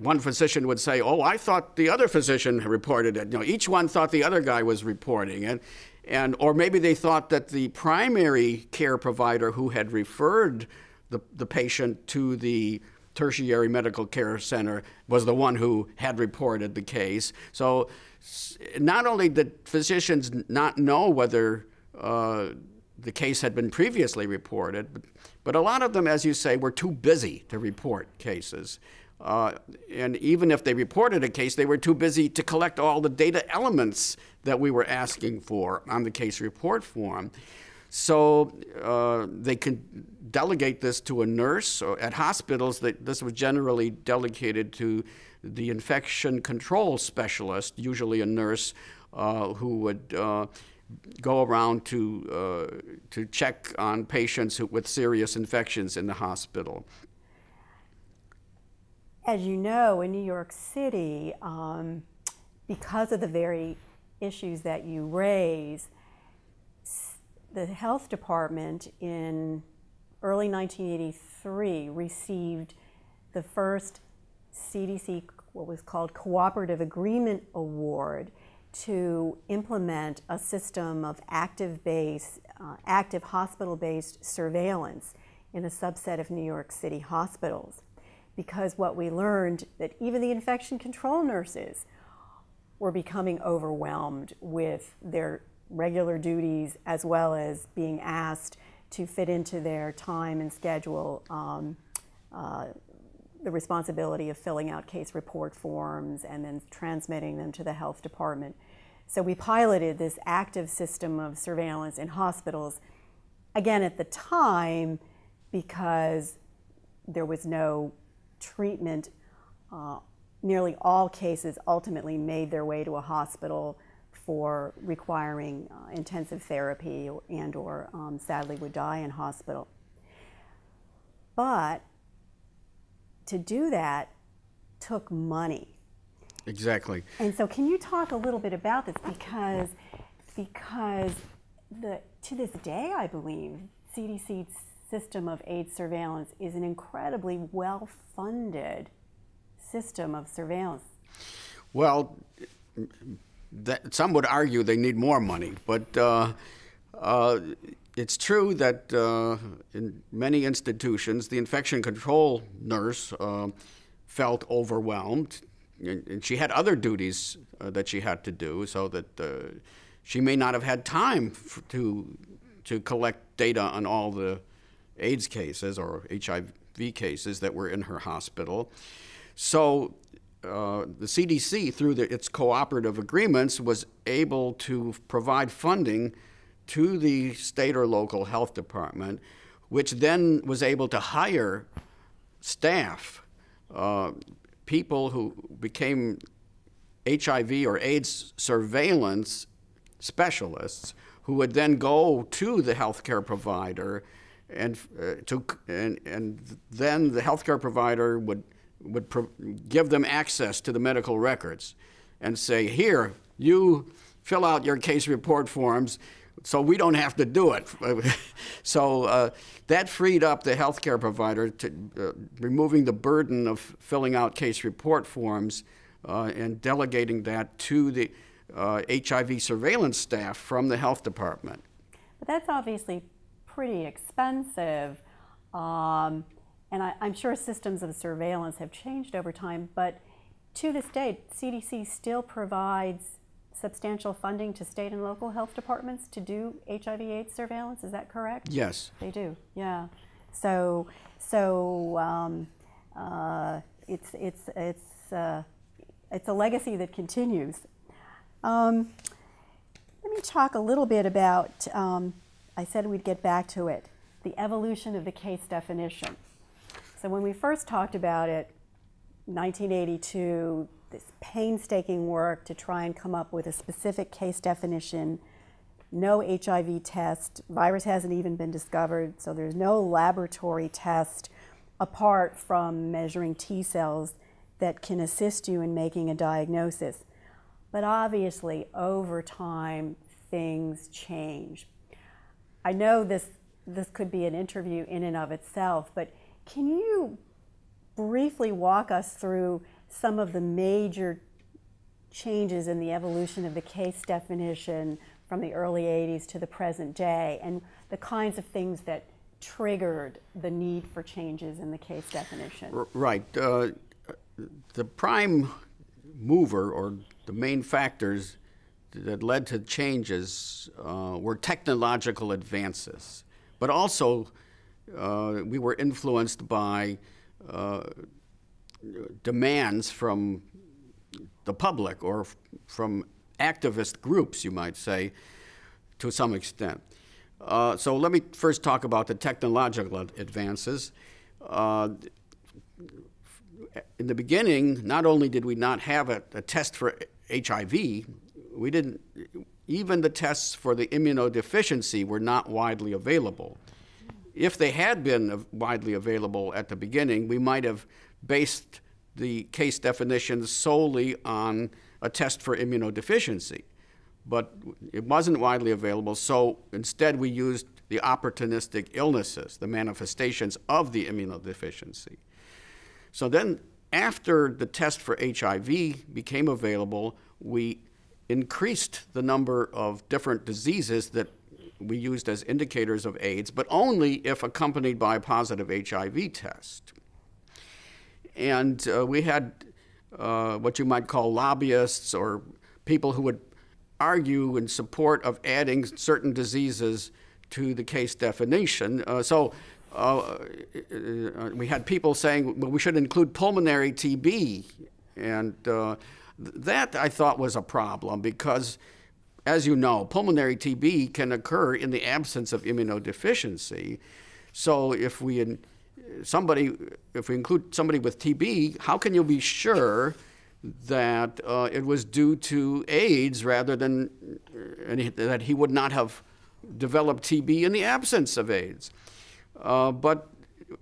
one physician would say, "Oh, I thought the other physician reported it." You know, each one thought the other guy was reporting it, and or maybe they thought that the primary care provider who had referred the, the patient to the tertiary medical care center was the one who had reported the case. So not only did physicians not know whether uh, the case had been previously reported, but, but, a lot of them, as you say, were too busy to report cases. Uh, and even if they reported a case, they were too busy to collect all the data elements that we were asking for on the case report form. So uh, they can delegate this to a nurse. At hospitals, that this was generally delegated to the infection control specialist, usually a nurse, uh, who would uh, go around to, uh, to check on patients who, with serious infections in the hospital. As you know, in New York City, um, because of the very issues that you raise, the health department in early 1983 received the first CDC, what was called Cooperative Agreement Award to implement a system of active base, uh, active hospital-based surveillance in a subset of New York City hospitals. Because what we learned that even the infection control nurses were becoming overwhelmed with their regular duties as well as being asked to fit into their time and schedule um, uh, the responsibility of filling out case report forms and then transmitting them to the health department. So we piloted this active system of surveillance in hospitals, again at the time because there was no treatment. Uh, nearly all cases ultimately made their way to a hospital for requiring uh, intensive therapy and or um, sadly would die in hospital. But to do that took money. Exactly. And so can you talk a little bit about this because because the to this day I believe CDC's system of AIDS surveillance is an incredibly well funded system of surveillance. Well, that, some would argue they need more money, but uh, uh, it's true that uh, in many institutions, the infection control nurse uh, felt overwhelmed, and, she had other duties uh, that she had to do, so that uh, she may not have had time to to collect data on all the AIDS cases or HIV cases that were in her hospital. So uh, the CDC, through the, its cooperative agreements, was able to provide funding to the state or local health department, which then was able to hire staff, uh, people who became HIV or AIDS surveillance specialists, who would then go to the healthcare provider and uh, to and, and then the healthcare provider would would give them access to the medical records and say, "Here, you fill out your case report forms." So we don't have to do it. so uh, that freed up the healthcare provider to uh, removing the burden of filling out case report forms uh, and delegating that to the HIV uh, surveillance staff from the health department. But that's obviously pretty expensive. Um, and I, am sure systems of surveillance have changed over time, but to this day, CDC still provides substantial funding to state and local health departments to do HIV AIDS surveillance. Is that correct? Yes. They do, yeah. So, so um, uh, it's, it's, it's, uh, it's a legacy that continues. Um, let me talk a little bit about um, I said we'd get back to it, the evolution of the case definition. So when we first talked about it, 1982, this painstaking work to try and come up with a specific case definition, no HIV test, virus hasn't even been discovered, so there's no laboratory test apart from measuring T cells that can assist you in making a diagnosis. But obviously, over time, things change. I know this, this could be an interview in and of itself, but can you briefly walk us through some of the major changes in the evolution of the case definition from the early 80s to the present day and the kinds of things that triggered the need for changes in the case definition? Right. Uh, the prime mover or the main factors that led to changes uh, were technological advances, but also uh, we were influenced by uh, demands from the public or from activist groups, you might say, to some extent. Uh, so let me first talk about the technological advances. Uh, in the beginning, not only did we not have a, a test for HIV, we didn't, even the tests for the immunodeficiency were not widely available. If they had been widely available at the beginning, we might have based the case definition solely on a test for immunodeficiency. But it wasn't widely available, so instead we used the opportunistic illnesses, the manifestations of the immunodeficiency. So then, after the test for HIV became available, we increased the number of different diseases that we used as indicators of AIDS, but only if accompanied by a positive HIV test. And uh, we had uh, what you might call lobbyists or people who would argue in support of adding certain diseases to the case definition. Uh, so uh, uh, we had people saying, well, we should include pulmonary TB. And uh, that I thought was a problem because, as you know, pulmonary TB can occur in the absence of immunodeficiency. So if we somebody, if we include somebody with TB, how can you be sure that uh, it was due to AIDS rather than uh, that he would not have developed TB in the absence of AIDS? Uh, but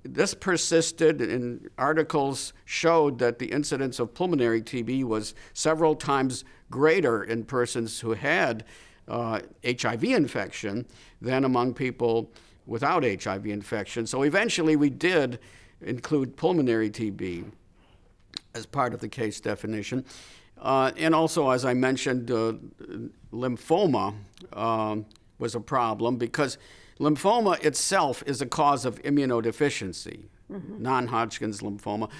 this persisted, and articles showed that the incidence of pulmonary TB was several times greater in persons who had uh, HIV infection than among people without HIV infection. So eventually we did include pulmonary TB as part of the case definition. Uh, and also, as I mentioned, uh, lymphoma uh, was a problem because Lymphoma itself is a cause of immunodeficiency, mm-hmm. non Hodgkin's lymphoma.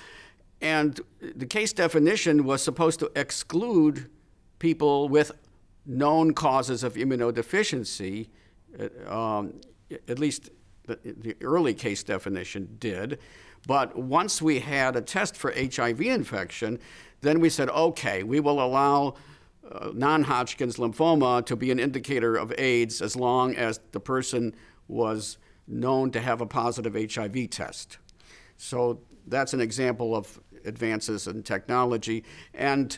And the case definition was supposed to exclude people with known causes of immunodeficiency, uh, um, at least the, the, early case definition did. But once we had a test for HIV infection, then we said, okay, we will allow uh, non Hodgkin's lymphoma to be an indicator of AIDS as long as the person was known to have a positive HIV test. So that's an example of advances in technology. And,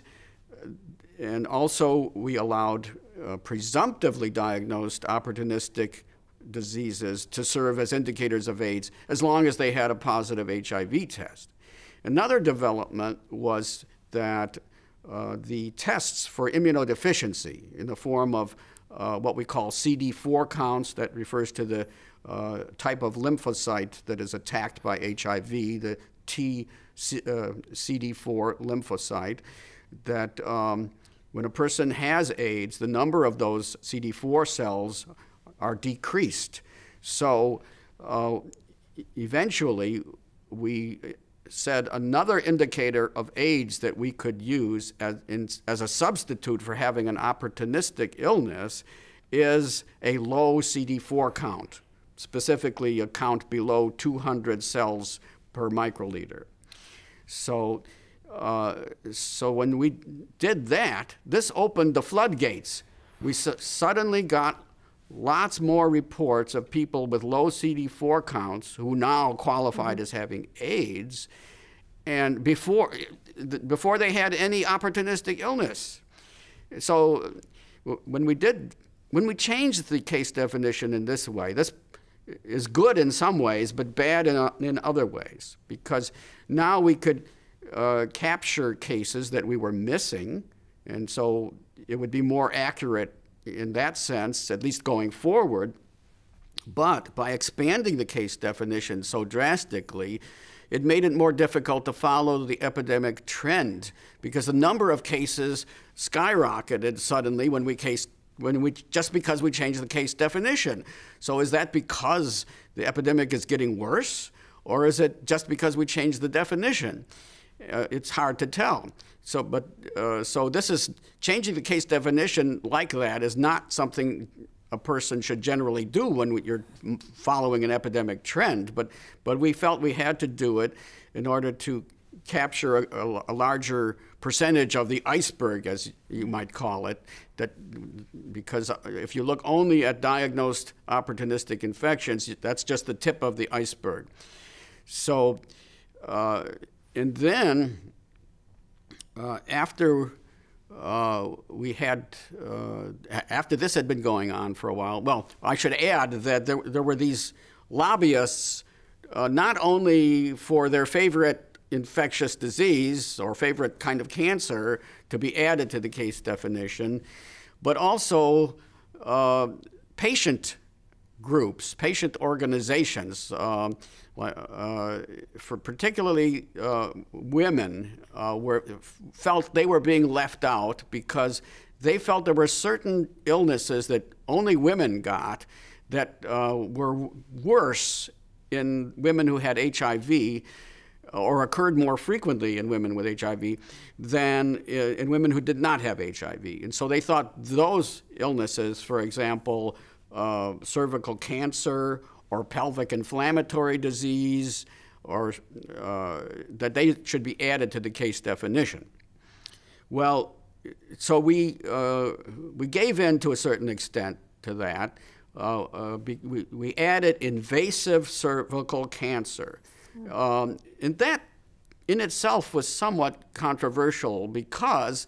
and also, we allowed uh, presumptively diagnosed opportunistic diseases to serve as indicators of AIDS as long as they had a positive HIV test. Another development was that uh, the tests for immunodeficiency in the form of uh, what we call CD4 counts, that refers to the uh, type of lymphocyte that is attacked by HIV, the T uh, CD4 lymphocyte, that um, when a person has AIDS, the number of those CD4 cells are decreased. So uh, eventually, we said another indicator of AIDS that we could use as, in, as a substitute for having an opportunistic illness is a low CD4 count, specifically a count below 200 cells per microliter. So, uh, so when we did that, this opened the floodgates. We su suddenly got lots more reports of people with low CD4 counts who now qualified mm-hmm. as having AIDS, and before before they had any opportunistic illness. So when we did when we changed the case definition in this way, this is good in some ways, but bad in, in other ways, because now we could uh, capture cases that we were missing, and so it would be more accurate in that sense, at least going forward. But by expanding the case definition so drastically, it made it more difficult to follow the epidemic trend because the number of cases skyrocketed suddenly when we case when we just because we changed the case definition. So is that because the epidemic is getting worse, or is it just because we changed the definition? Uh, it's hard to tell. So, but uh, so this is changing the case definition like that is not something a person should generally do when you're following an epidemic trend. But but we felt we had to do it in order to capture a, a, larger percentage of the iceberg, as you might call it. That because if you look only at diagnosed opportunistic infections, that's just the tip of the iceberg. So, uh, and then uh, after uh, we had, uh, after this had been going on for a while, well, I should add that there, there were these lobbyists uh, not only for their favorite infectious disease or favorite kind of cancer to be added to the case definition, but also uh, patient groups, patient organizations. Um, uh, for particularly uh, women uh, were felt they were being left out because they felt there were certain illnesses that only women got that uh, were worse in women who had HIV or occurred more frequently in women with HIV than in women who did not have HIV. And so they thought those illnesses, for example, uh, cervical cancer or pelvic inflammatory disease, or uh, that they should be added to the case definition. Well, so we uh, we gave in to a certain extent to that. Uh, uh, we, we added invasive cervical cancer. Um, and that in itself was somewhat controversial because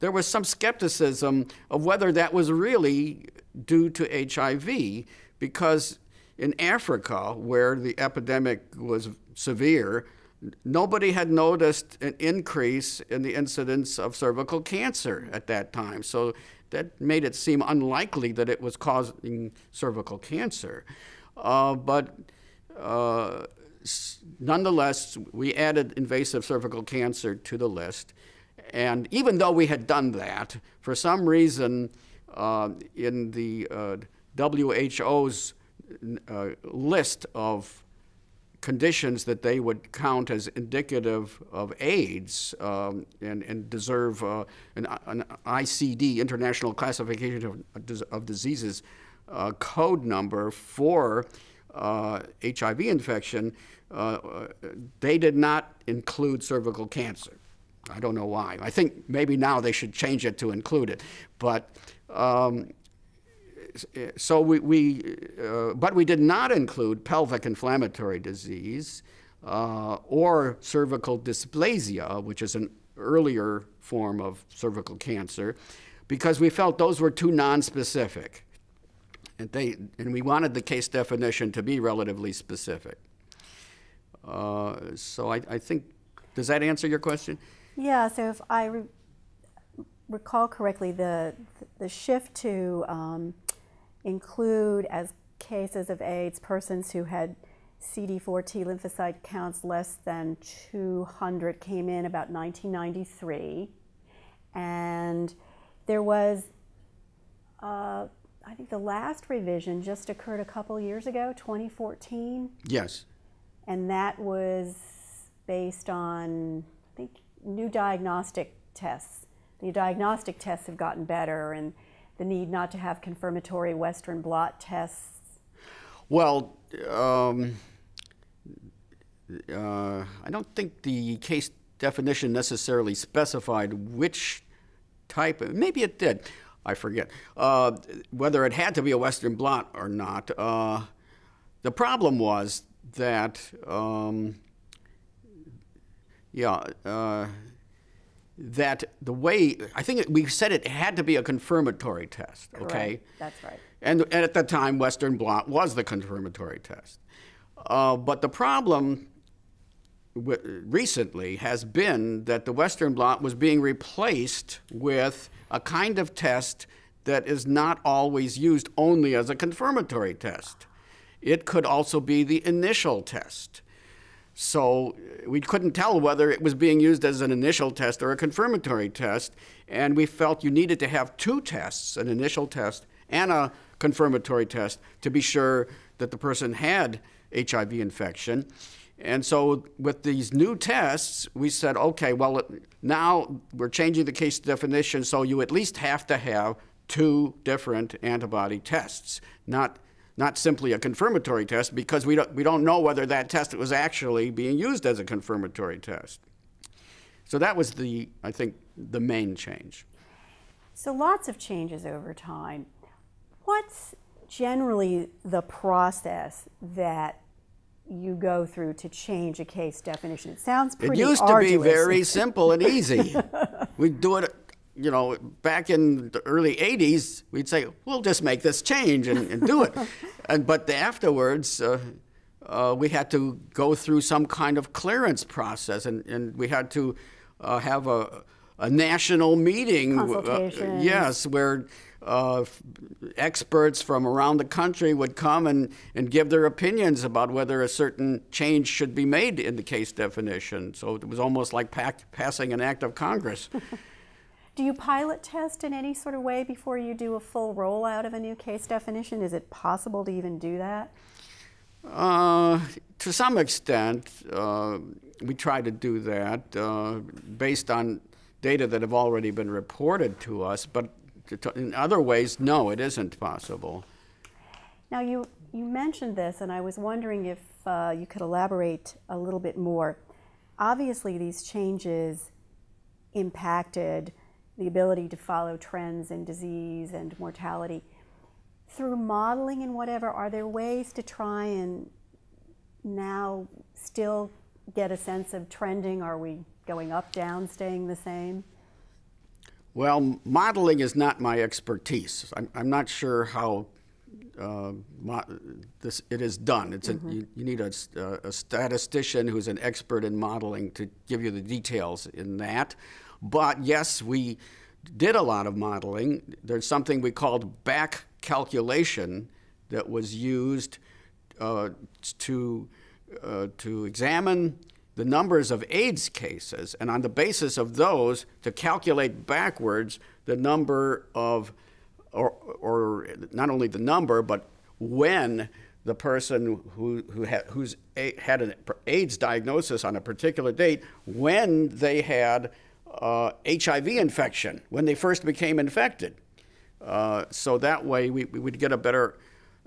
there was some skepticism of whether that was really due to HIV, because in Africa, where the epidemic was severe, nobody had noticed an increase in the incidence of cervical cancer at that time. So that made it seem unlikely that it was causing cervical cancer. Uh, but uh, nonetheless, we added invasive cervical cancer to the list. And even though we had done that, for some reason, uh, in the uh, WHO's uh, list of conditions that they would count as indicative of AIDS um, and, and, deserve uh, an, an, ICD, International Classification of, of Diseases, uh, code number for uh, HIV infection, uh, they did not include cervical cancer. I don't know why. I think maybe now they should change it to include it. But um, so we, we uh, but we did not include pelvic inflammatory disease uh, or cervical dysplasia, which is an earlier form of cervical cancer, because we felt those were too nonspecific. And, they, and we wanted the case definition to be relatively specific. Uh, so I, I, think, does that answer your question? Yeah, so if I re recall correctly, the, the shift to um, include as cases of AIDS persons who had CD4 T lymphocyte counts less than 200 came in about 1993. And there was, uh, I think the last revision just occurred a couple years ago, 2014. Yes. And that was based on, I think, new diagnostic tests. The diagnostic tests have gotten better and the need not to have confirmatory Western blot tests? Well, um, uh, I don't think the case definition necessarily specified which type. Maybe it did. I forget uh, whether it had to be a Western blot or not. Uh, the problem was that, um, yeah, uh, that the way I think we said it had to be a confirmatory test. Correct. Okay, that's right. And, and, at the time, Western blot was the confirmatory test. Uh, but the problem recently has been that the Western blot was being replaced with a kind of test that is not always used only as a confirmatory test. It could also be the initial test. So we couldn't tell whether it was being used as an initial test or a confirmatory test, and we felt you needed to have two tests, an initial test and a confirmatory test, to be sure that the person had HIV infection. And so with these new tests, we said, okay, well, now we're changing the case definition, so you at least have to have two different antibody tests, not not simply a confirmatory test because we don't, we don't know whether that test was actually being used as a confirmatory test. So that was the, I think, the main change. So lots of changes over time. What's generally the process that you go through to change a case definition? It sounds pretty It used arduous. to be very simple and easy. We'd do it you know, back in the early 80s, we'd say, we'll just make this change and, and do it. and, but afterwards, uh, uh, we had to go through some kind of clearance process and, and we had to uh, have a, a national meeting. Uh, yes, where uh, experts from around the country would come and, and give their opinions about whether a certain change should be made in the case definition. So it was almost like passing an act of Congress. Do you pilot test in any sort of way before you do a full rollout of a new case definition? Is it possible to even do that? Uh, to some extent, uh, we try to do that uh, based on data that have already been reported to us, but in other ways, no, it isn't possible. Now, you, you mentioned this, and I was wondering if uh, you could elaborate a little bit more. Obviously, these changes impacted the ability to follow trends in disease and mortality. Through modeling and whatever, are there ways to try and now still get a sense of trending? Are we going up, down, staying the same? Well, modeling is not my expertise. I'm, I'm not sure how uh, this it is done. It's mm-hmm. a, you, you, need a, a, statistician who's an expert in modeling to give you the details in that. But yes, we did a lot of modeling. There's something we called back calculation that was used uh, to uh, to examine the numbers of AIDS cases, and on the basis of those, to calculate backwards the number of, or, or not only the number, but when the person who, who had, who's a, had an AIDS diagnosis on a particular date, when they had uh, HIV infection, when they first became infected. Uh, so that way we, we would get a better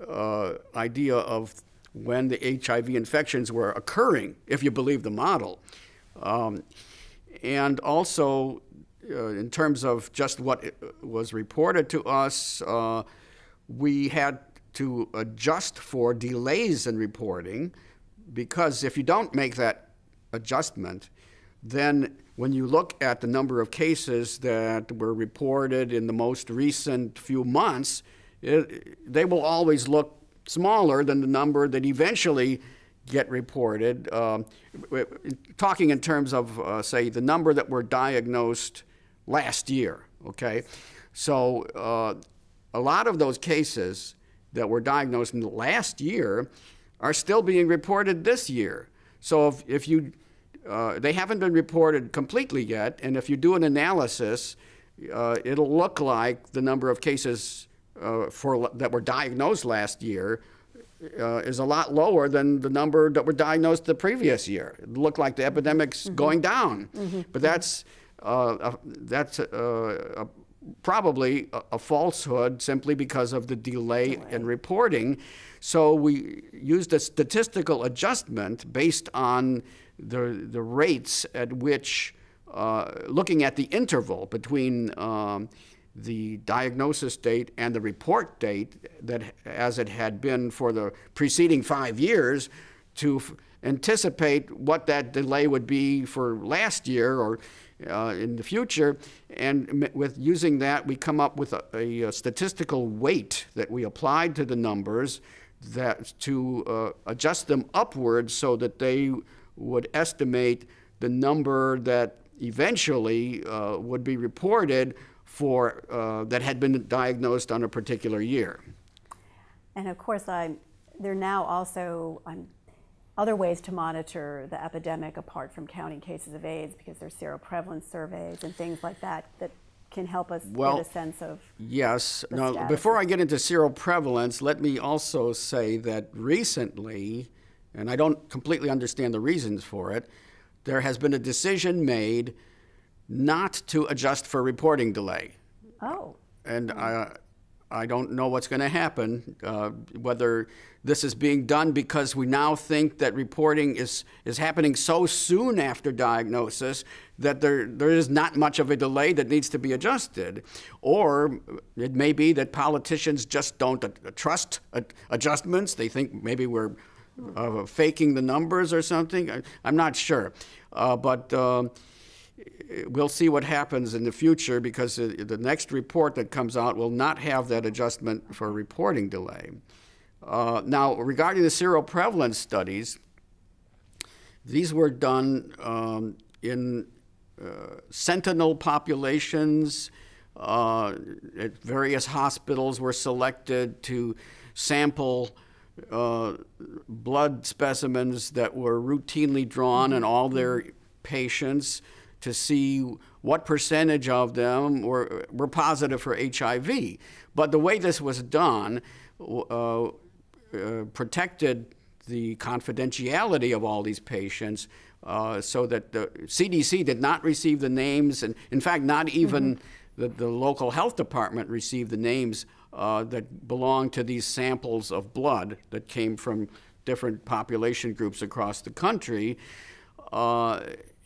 uh, idea of when the HIV infections were occurring, if you believe the model. Um, and also, uh, in terms of just what was reported to us, uh, we had to adjust for delays in reporting because if you don't make that adjustment, then when you look at the number of cases that were reported in the most recent few months, it, they will always look smaller than the number that eventually get reported. Um, talking in terms of, uh, say, the number that were diagnosed last year, okay? So uh, a lot of those cases that were diagnosed in the last year are still being reported this year. So if, if you, uh, they haven't been reported completely yet, and if you do an analysis, uh, it'll look like the number of cases uh, for, that were diagnosed last year uh, is a lot lower than the number that were diagnosed the previous year. It looked like the epidemic's mm-hmm. going down, mm-hmm. but that's uh, a, that's a, a, probably a, falsehood simply because of the delay, delay in reporting. So we used a statistical adjustment based on the the rates at which, uh, looking at the interval between. Um, the diagnosis date and the report date that as it had been for the preceding five years to anticipate what that delay would be for last year or uh, in the future. And with using that, we come up with a, a, a, statistical weight that we applied to the numbers that to uh, adjust them upwards so that they would estimate the number that eventually uh, would be reported for uh, that had been diagnosed on a particular year. And of course, I'm, there are now also um, other ways to monitor the epidemic apart from counting cases of AIDS because there's seroprevalence surveys and things like that that can help us well, get a sense of yes now status. before i get into seroprevalence let me also say that recently and i don't completely understand the reasons for it there has been a decision made not to adjust for reporting delay. Oh. And I, I don't know what's going to happen, uh, whether this is being done because we now think that reporting is, is happening so soon after diagnosis that there, there is not much of a delay that needs to be adjusted. Or it may be that politicians just don't uh, trust adjustments. They think maybe we're uh, faking the numbers or something. I, am not sure. Uh, but um, we'll see what happens in the future because the next report that comes out will not have that adjustment for reporting delay. Uh, now, regarding the seroprevalence studies, these were done um, in uh, sentinel populations. Uh, at various hospitals were selected to sample uh, blood specimens that were routinely drawn in all their patients to see what percentage of them were, were positive for HIV. But the way this was done uh, uh, protected the confidentiality of all these patients uh, so that the CDC did not receive the names, and in fact, not even mm-hmm. the, the local health department received the names uh, that belonged to these samples of blood that came from different population groups across the country. Uh,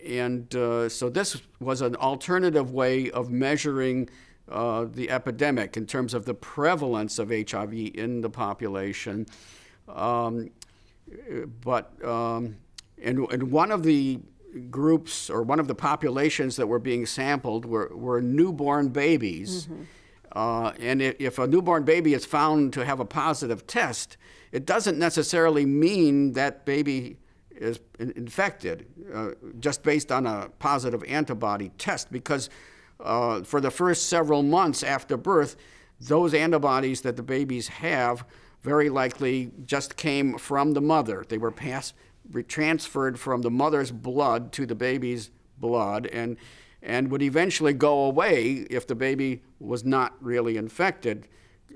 and uh, so this was an alternative way of measuring uh, the epidemic in terms of the prevalence of HIV in the population. Um, but um, one of the groups or one of the populations that were being sampled were, were newborn babies. Mm-hmm. Uh, and if a newborn baby is found to have a positive test, it doesn't necessarily mean that baby is infected uh, just based on a positive antibody test because uh, for the first several months after birth, those antibodies that the babies have very likely just came from the mother. They were passed, transferred from the mother's blood to the baby's blood and, and would eventually go away if the baby was not really infected.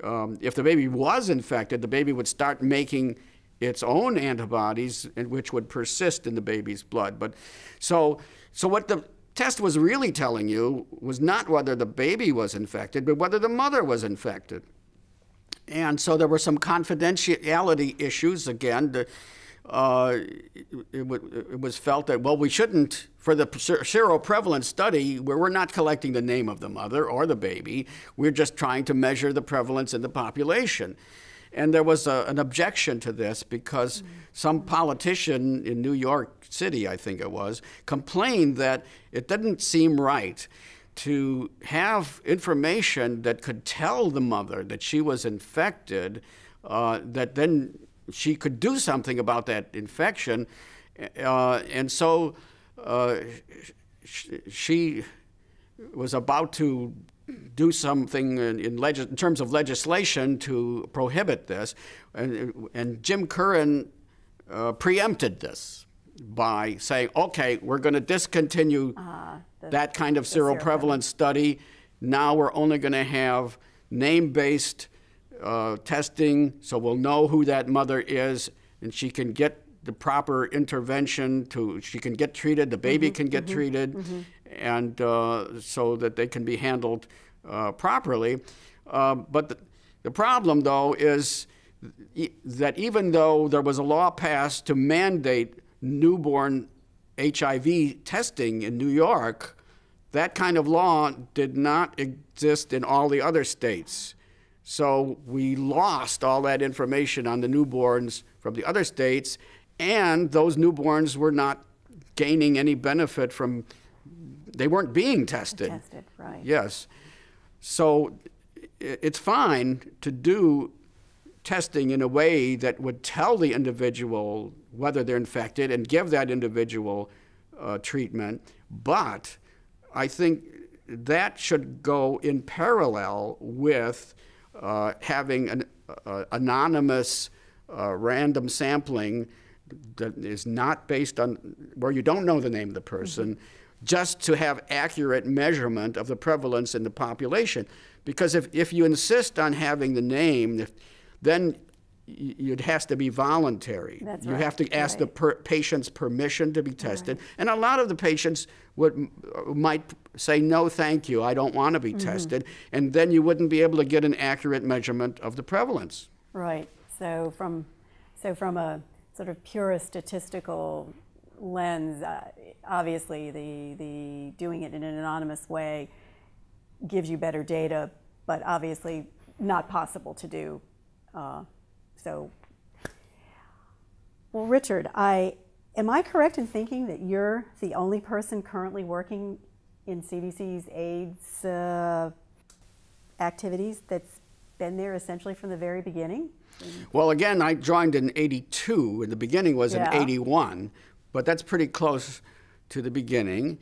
Um, if the baby was infected, the baby would start making its own antibodies, which would persist in the baby's blood. But so, so what the test was really telling you was not whether the baby was infected, but whether the mother was infected. And so there were some confidentiality issues. Again, the, uh, it, it, was felt that, well, we shouldn't, for the seroprevalence study, where we're not collecting the name of the mother or the baby, we're just trying to measure the prevalence in the population. And there was a, an objection to this because some politician in New York City, I think it was, complained that it didn't seem right to have information that could tell the mother that she was infected, uh, that then she could do something about that infection. Uh, and so uh, she was about to do something in, in, in, terms of legislation to prohibit this. And, and Jim Curran uh, preempted this by saying, okay, we're going to discontinue uh, the, that kind of seroprevalence study. Now we're only going to have name based uh, testing so we'll know who that mother is and she can get the proper intervention to she can get treated the baby mm -hmm, can get mm -hmm, treated mm -hmm and uh, so that they can be handled uh, properly. Uh, but the, the, problem, though, is that even though there was a law passed to mandate newborn HIV testing in New York, that kind of law did not exist in all the other states. So we lost all that information on the newborns from the other states, and those newborns were not gaining any benefit from they weren't being tested. Tested, right. Yes. So it's fine to do testing in a way that would tell the individual whether they're infected and give that individual uh, treatment, but I think that should go in parallel with uh, having an uh, anonymous uh, random sampling that is not based on where you don't know the name of the person. Mm -hmm just to have accurate measurement of the prevalence in the population. Because if, if you insist on having the name, then it has to be voluntary. That's you right. have to ask right. the per patient's permission to be tested. Right. And a lot of the patients would might say, no, thank you, I don't want to be mm -hmm. tested. And then you wouldn't be able to get an accurate measurement of the prevalence. Right. So from, so from a sort of pure statistical lens, uh, obviously the, the doing it in an anonymous way gives you better data, but obviously not possible to do. Uh, so, well, Richard, I am I correct in thinking that you're the only person currently working in CDC's AIDS uh, activities that's been there essentially from the very beginning? Well, again, I joined in 82, and the beginning was yeah. in 81, but that's pretty close to the beginning.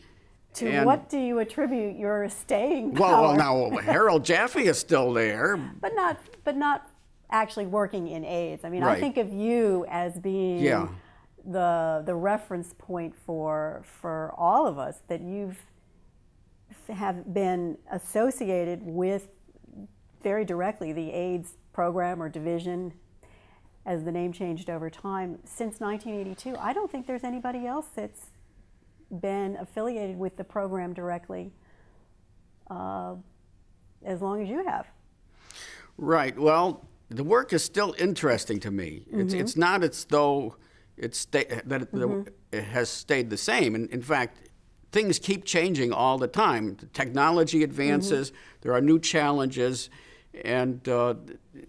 To and what do you attribute your staying power? Well, well, now Harold Jaffe is still there, but not, but not actually working in AIDS. I mean, right. I think of you as being yeah. the the reference point for for all of us that you've have been associated with very directly the AIDS program or division as the name changed over time since 1982. I don't think there's anybody else that's been affiliated with the program directly uh, as long as you have. Right. Well, the work is still interesting to me. Mm-hmm. It's, it's not as though it's that it, mm-hmm. it has stayed the same. And in fact, things keep changing all the time. The technology advances, mm-hmm. there are new challenges, and uh,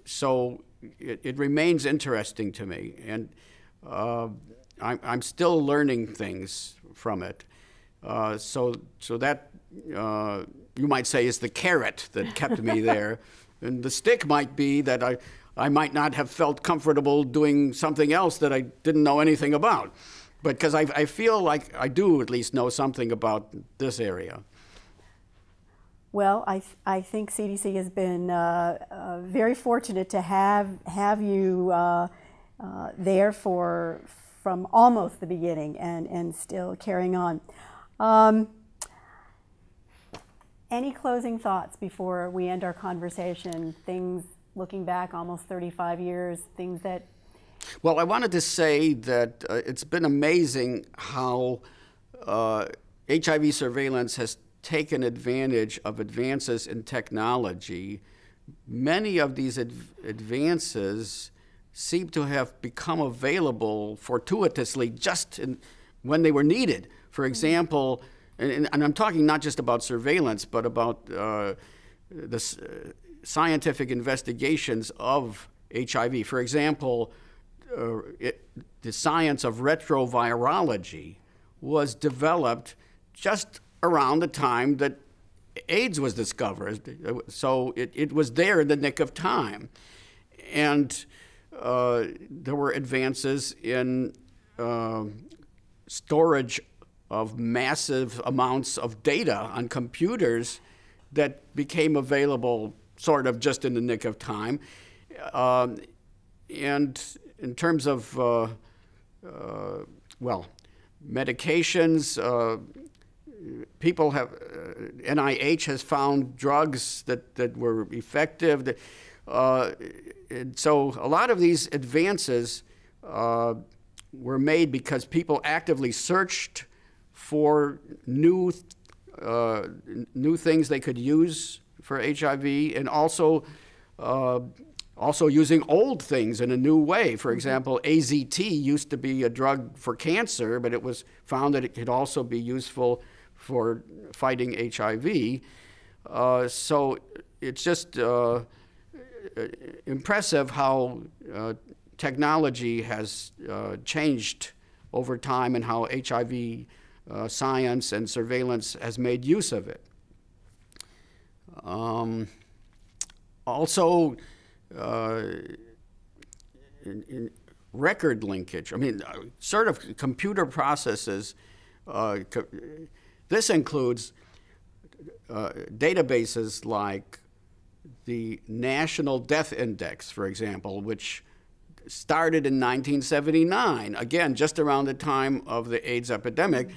so it, it, remains interesting to me. And uh, I'm, I'm, still learning things from it. Uh, so, so that uh, you might say is the carrot that kept me there. And the stick might be that I, I might not have felt comfortable doing something else that I didn't know anything about. But because I, I feel like I do at least know something about this area. Well, I, I think CDC has been uh, uh, very fortunate to have, have you uh, uh, there for, from almost the beginning and, and still carrying on. Um, any closing thoughts before we end our conversation? Things looking back almost 35 years, things that. Well, I wanted to say that uh, it's been amazing how uh, HIV surveillance has taken advantage of advances in technology. Many of these adv- advances seem to have become available fortuitously just in, when they were needed. For example, and, and, I'm talking not just about surveillance, but about uh, the scientific investigations of HIV. For example, uh, it, the science of retrovirology was developed just around the time that AIDS was discovered. So it, it was there in the nick of time. And uh, there were advances in uh, storage of massive amounts of data on computers that became available sort of just in the nick of time. Um, and in terms of, uh, uh, well, medications, uh, people have, NIH uh, has found drugs that, that were effective. Uh, so a lot of these advances uh, were made because people actively searched for new, uh, new things they could use for HIV and also, uh, also using old things in a new way. For mm-hmm. example, AZT used to be a drug for cancer, but it was found that it could also be useful for fighting HIV. Uh, so it's just uh, impressive how uh, technology has uh, changed over time and how HIV uh, science and surveillance has made use of it. Um, also, uh, in, in record linkage, I mean, uh, sort of computer processes, uh, co this includes uh, databases like the National Death Index, for example, which started in 1979, again, just around the time of the AIDS epidemic.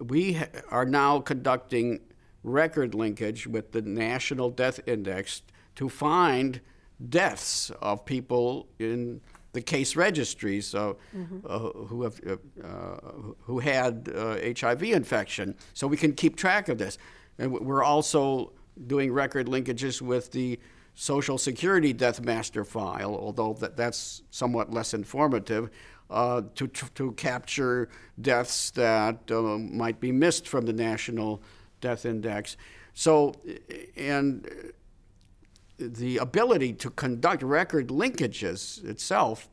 We are now conducting record linkage with the National Death Index to find deaths of people in the case registries uh, mm-hmm. uh, who have uh, who had HIV uh, infection, so we can keep track of this. And we're also doing record linkages with the Social Security Death Master File, although that, that's somewhat less informative uh, to, to capture deaths that uh, might be missed from the National Death Index. So, and the ability to conduct record linkages itself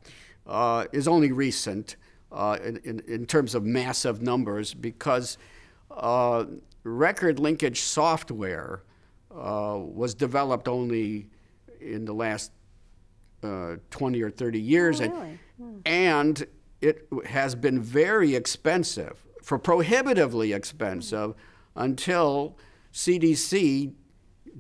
uh, is only recent uh, in, in, in, terms of massive numbers because uh, record linkage software uh, was developed only in the last 20 or 30 years. Oh, really? And it has been very expensive, for prohibitively expensive, until CDC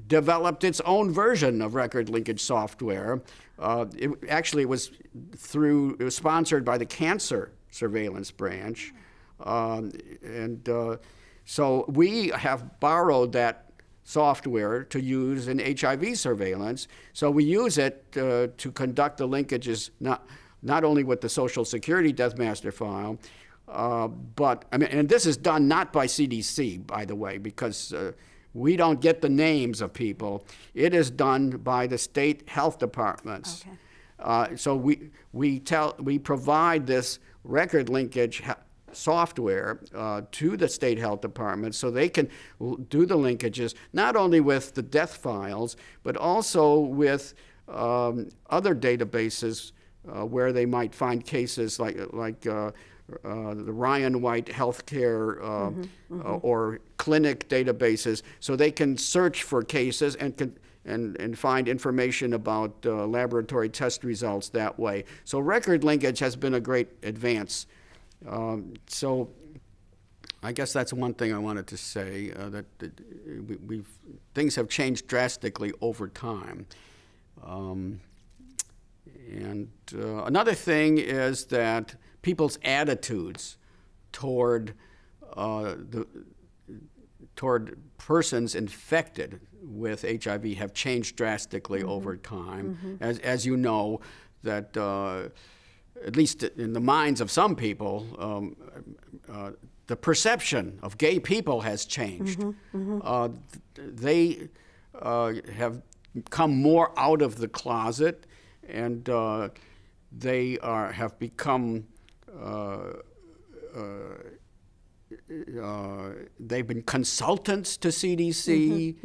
developed its own version of record linkage software. Uh, it actually was through it was sponsored by the Cancer surveillance branch. Um, and uh, so we have borrowed that software to use in HIV surveillance. So we use it uh, to conduct the linkages not, not only with the Social Security Death Master file, uh, but, I mean, and this is done not by CDC, by the way, because uh, we don't get the names of people. It is done by the state health departments. Okay. Uh, so we, we, tell, we provide this record linkage software uh, to the state health department so they can l- do the linkages not only with the death files, but also with um, other databases uh, where they might find cases like, like uh, the Ryan White Healthcare uh, uh, or clinic databases, so they can search for cases and can and, and find information about uh, laboratory test results that way. So record linkage has been a great advance. Um, so I guess that's one thing I wanted to say uh, that, that we, we've things have changed drastically over time. Um, and uh, another thing is that people's attitudes toward uh, the toward persons infected with HIV have changed drastically over time. As, as you know, that uh, at least in the minds of some people, um, uh, the perception of gay people has changed. Uh, they uh, have come more out of the closet, and uh, they are have become. Uh, uh, they've been consultants to CDC.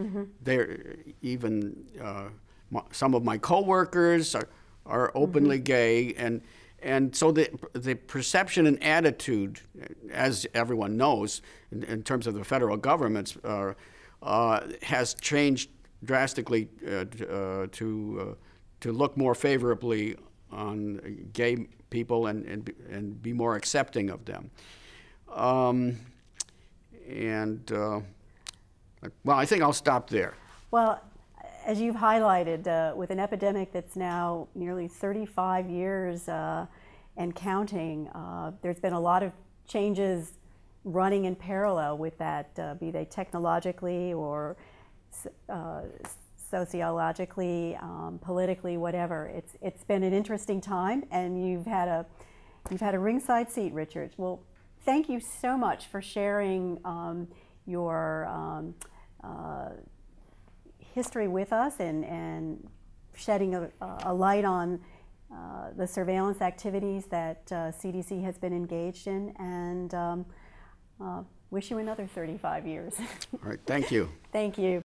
They're even uh, my, some of my coworkers are, are openly gay, and and so the the perception and attitude, as everyone knows, in, in terms of the federal government's, uh, uh, has changed drastically uh, uh, to uh, to look more favorably on gay people and and be, and be more accepting of them. Um, and uh, well, I think I'll stop there. Well, as you've highlighted, uh, with an epidemic that's now nearly 35 years uh, and counting, uh, there's been a lot of changes running in parallel with that, uh, be they technologically or uh, sociologically, um, politically, whatever. It's it's been an interesting time, and you've had a you've had a ringside seat, Richard. Well, thank you so much for sharing um, your. Um, uh, history with us and, and shedding a, a light on uh, the surveillance activities that uh, CDC has been engaged in, and um, uh, wish you another 35 years. All right, thank you. Thank you.